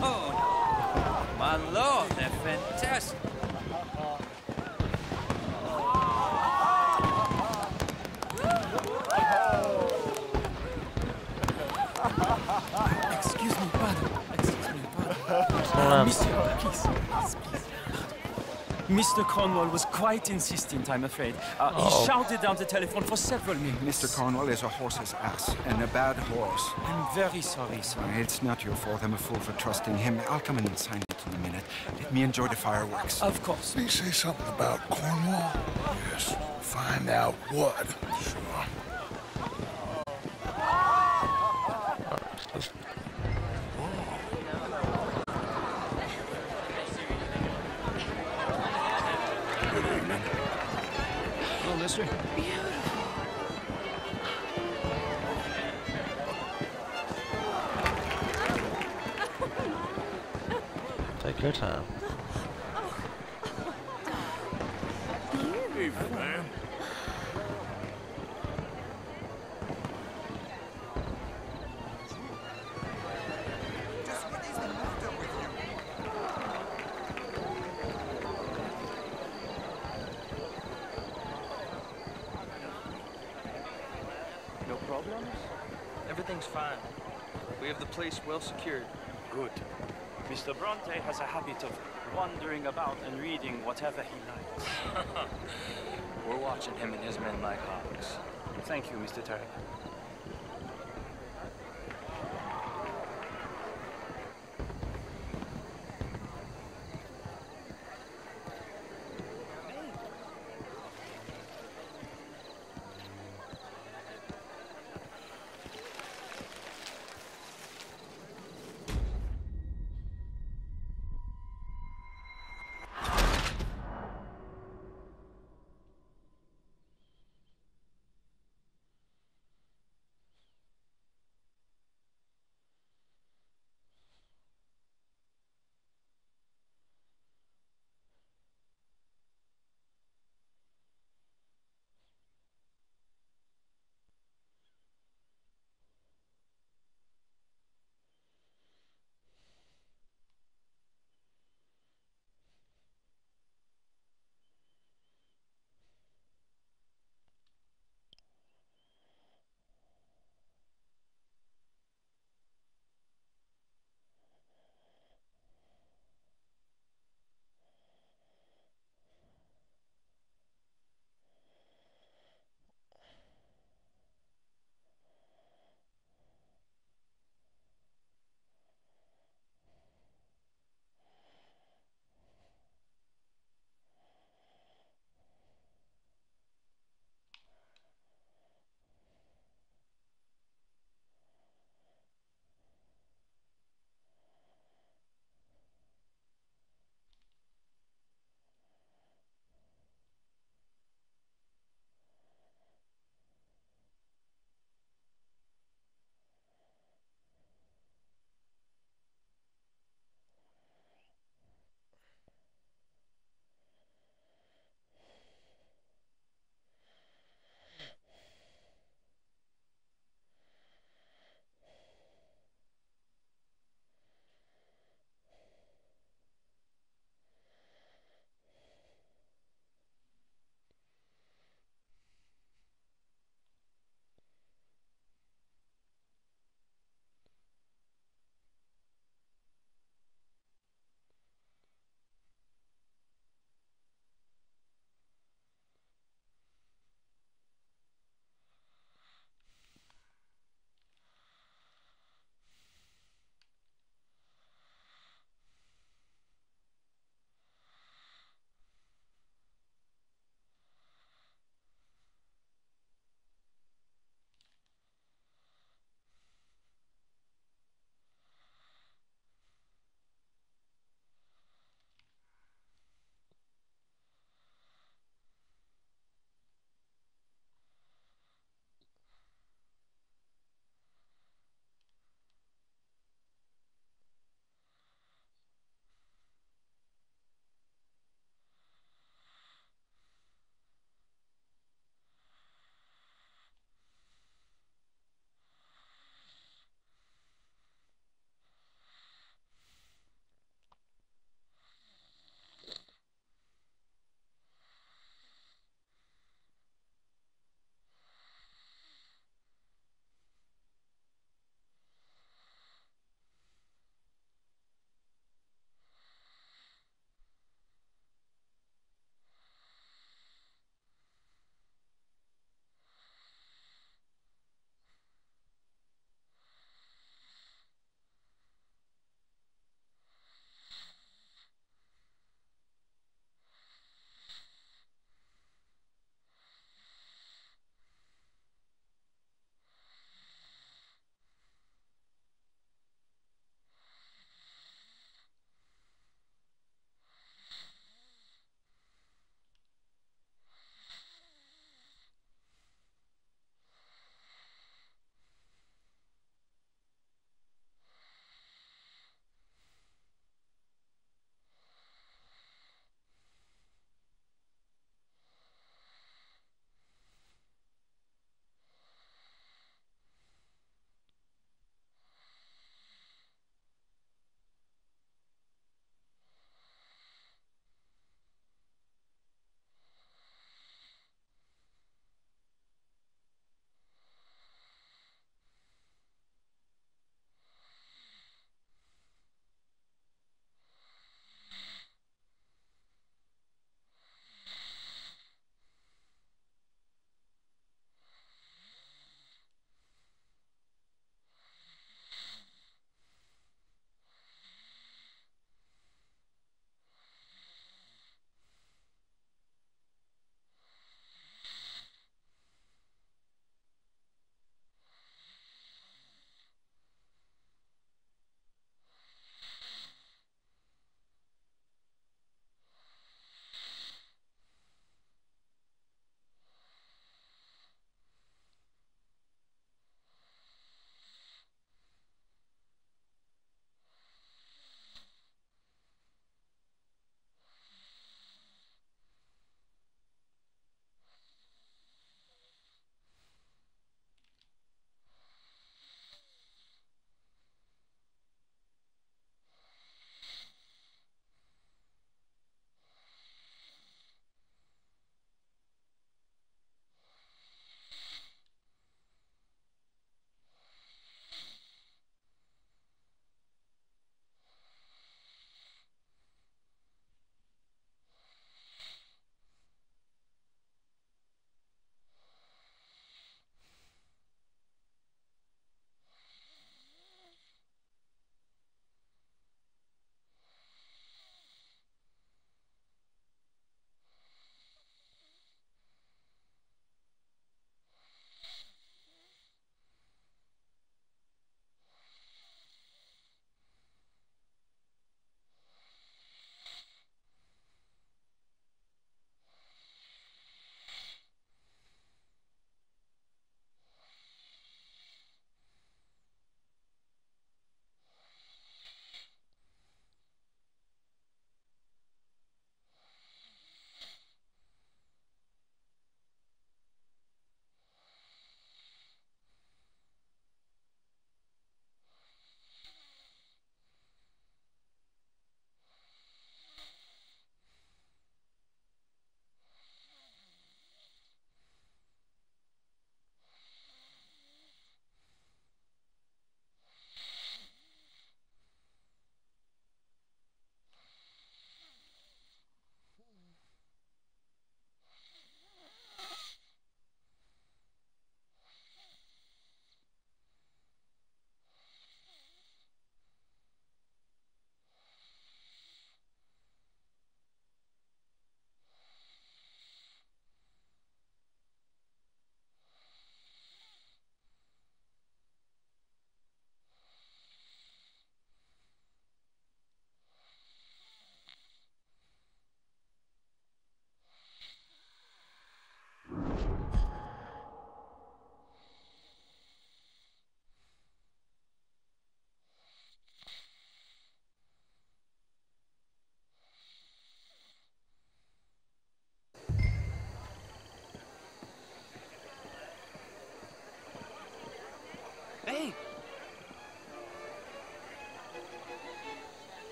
Oh, my lord, they're fantastic. Excuse me, pardon. Excuse me, pardon. going? Monsieur, please, please, please. Mr. Cornwall was quite insistent, I'm afraid. Uh, Oh. He shouted down the telephone for several minutes. Mr. Cornwall is a horse's ass, and a bad horse. I'm very sorry, sir. It's not your fault. I'm a fool for trusting him. I'll come in and sign it in a minute. Let me enjoy the fireworks. Of course. Did he say something about Cornwall? Yes. Find out what. Place well secured. Good. Mr. Bronte has a habit of wandering about and reading whatever he likes. We're watching him and his men like hawks. Thank you, Mr. Turner.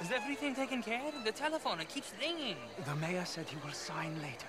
Is everything taken care of? The telephone, it keeps ringing. The mayor said he will sign later.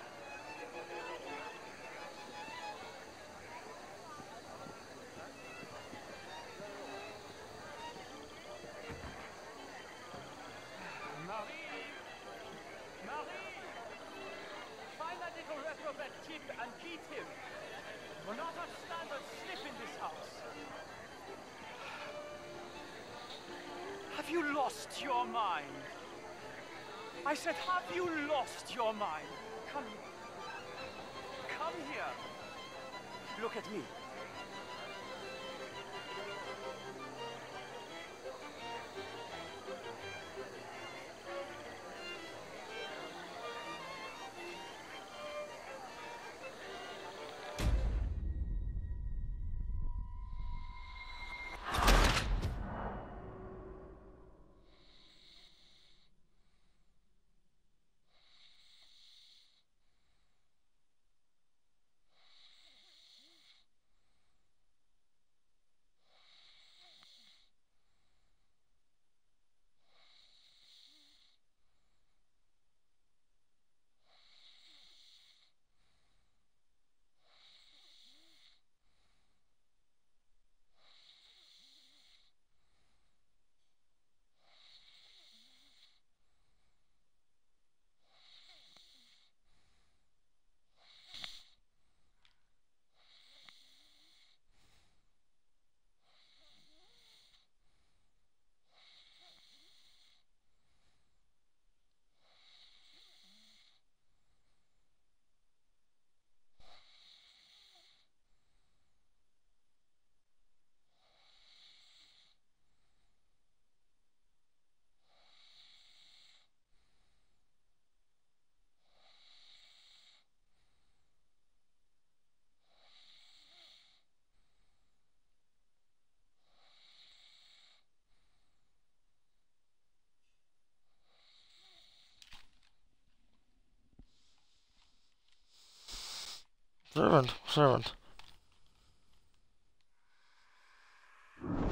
Servant, servant.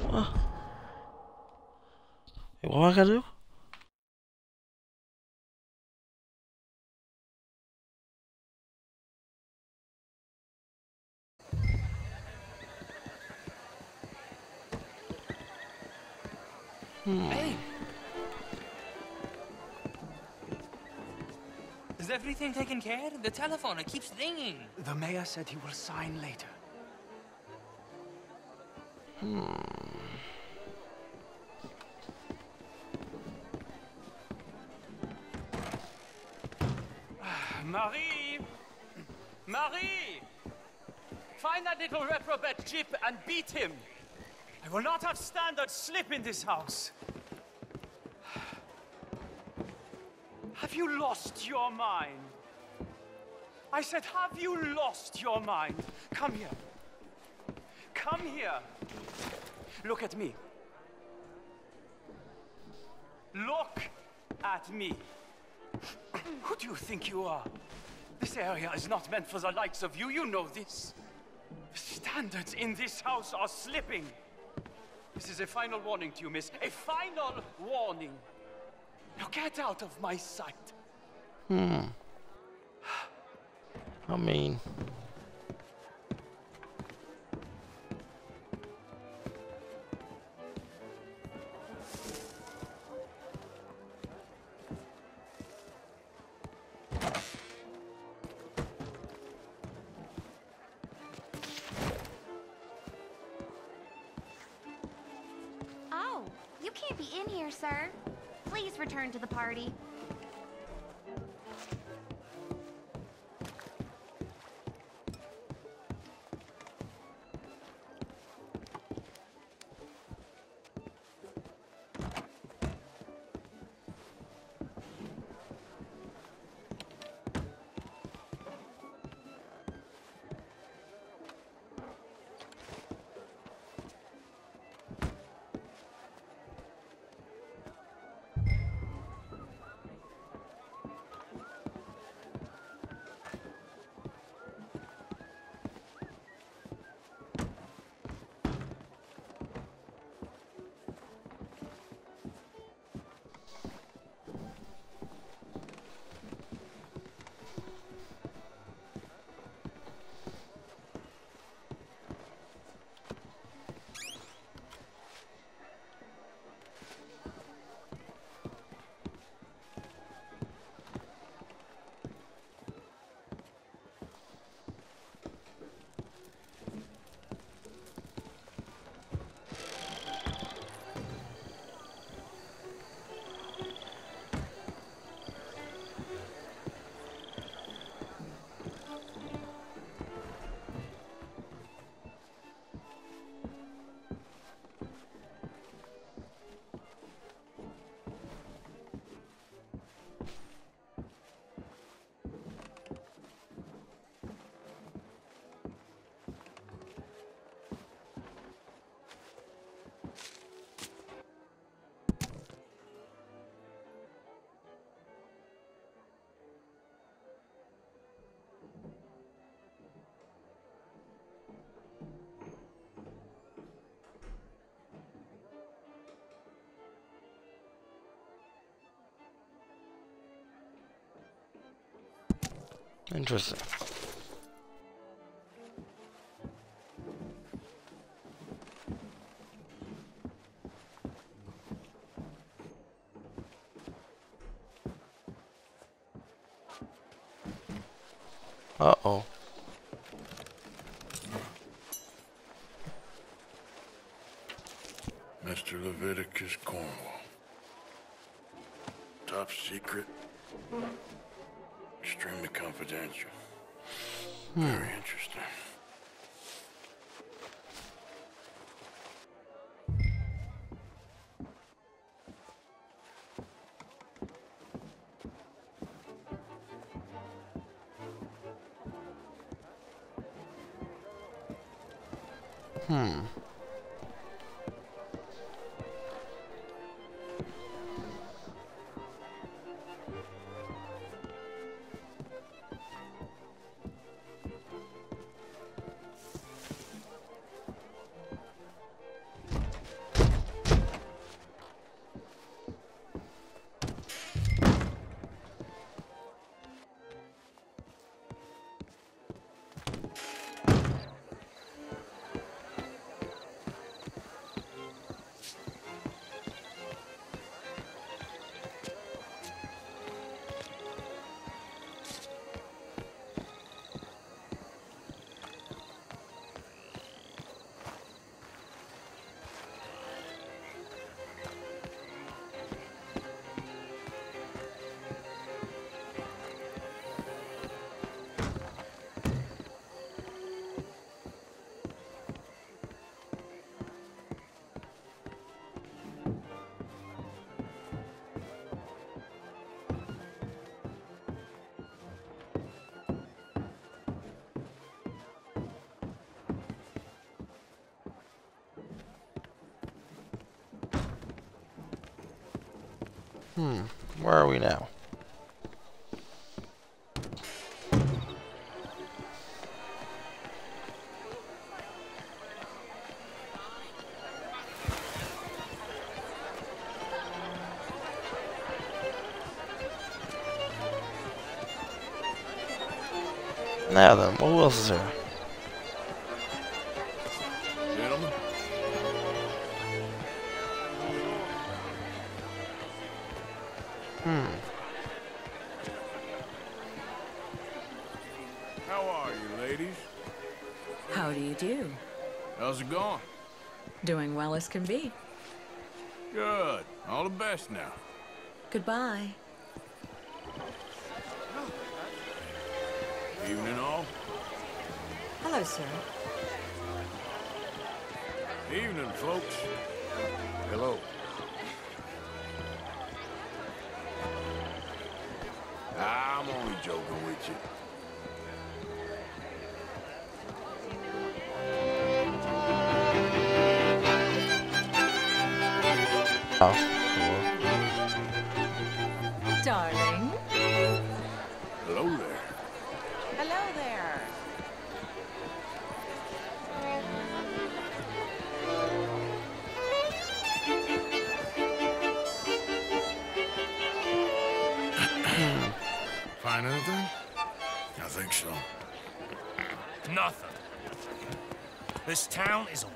What? Hey, what I gonna do? Hmm. Hey! Is everything taken care? The telephone, it keeps ringing. The mayor said he will sign later. Hmm. Marie! Marie! Find that little reprobate Jip and beat him. I will not have standard slip in this house. Have you lost your mind? I said, have you lost your mind? Come here. Come here. Look at me. Look at me. Who do you think you are? This area is not meant for the likes of you. You know this. The standards in this house are slipping. This is a final warning to you, miss. A final warning. Now get out of my sight. Hmm. I mean. Party. Interesting. Very interesting. Hmm. Where are we now? Now then, what else is there? Can be. Good. All the best now. Goodbye. Evening all. Hello, sir. Evening, folks.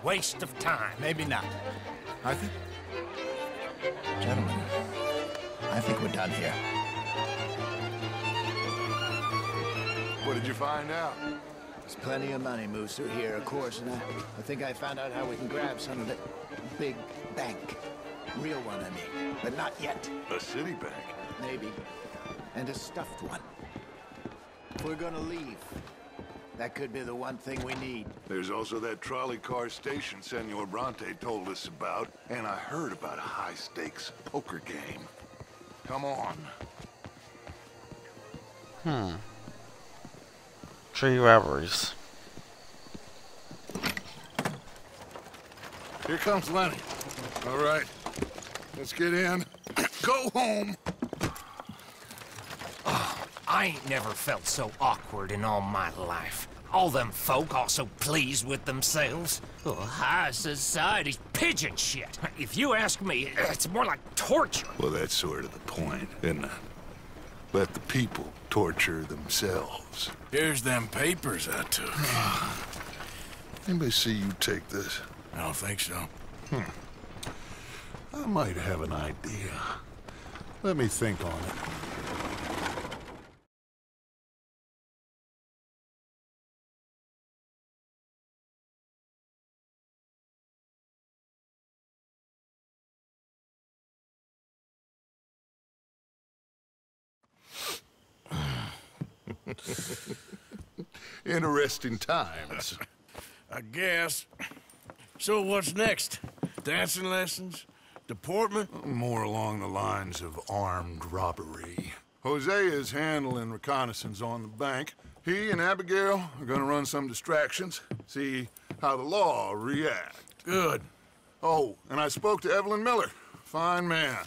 Waste of time. Maybe not. Arthur? Gentlemen, I think we're done here. What did you find out? There's plenty of money moves through here, of course, and I, I think I found out how we can grab some of it. Big bank. Real one, I mean. But not yet. A city bank? Maybe. And a stuffed one. We're gonna leave, that could be the one thing we need. There's also that trolley car station Senor Bronte told us about, and I heard about a high-stakes poker game. Come on. Hmm. Tree robberies. Here comes Lenny. All right. Let's get in. Go home. I ain't never felt so awkward in all my life. All them folk all so pleased with themselves. Oh, high society's pigeon shit. If you ask me, it's more like torture. Well, that's sort of the point, isn't it? Let the people torture themselves. Here's them papers I took. Anybody see you take this? I don't think so. Hmm. I might have an idea. Let me think on it. Interesting times. I guess. So what's next? Dancing lessons? Deportment? More along the lines of armed robbery. Hosea is handling reconnaissance on the bank. He and Abigail are gonna run some distractions, see how the law react. Good. Oh, and I spoke to Evelyn Miller. Fine man.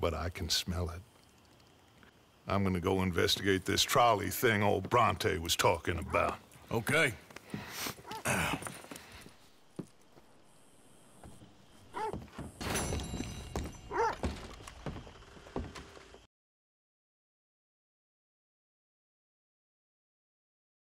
But I can smell it. I'm gonna go investigate this trolley thing old Bronte was talking about. Okay.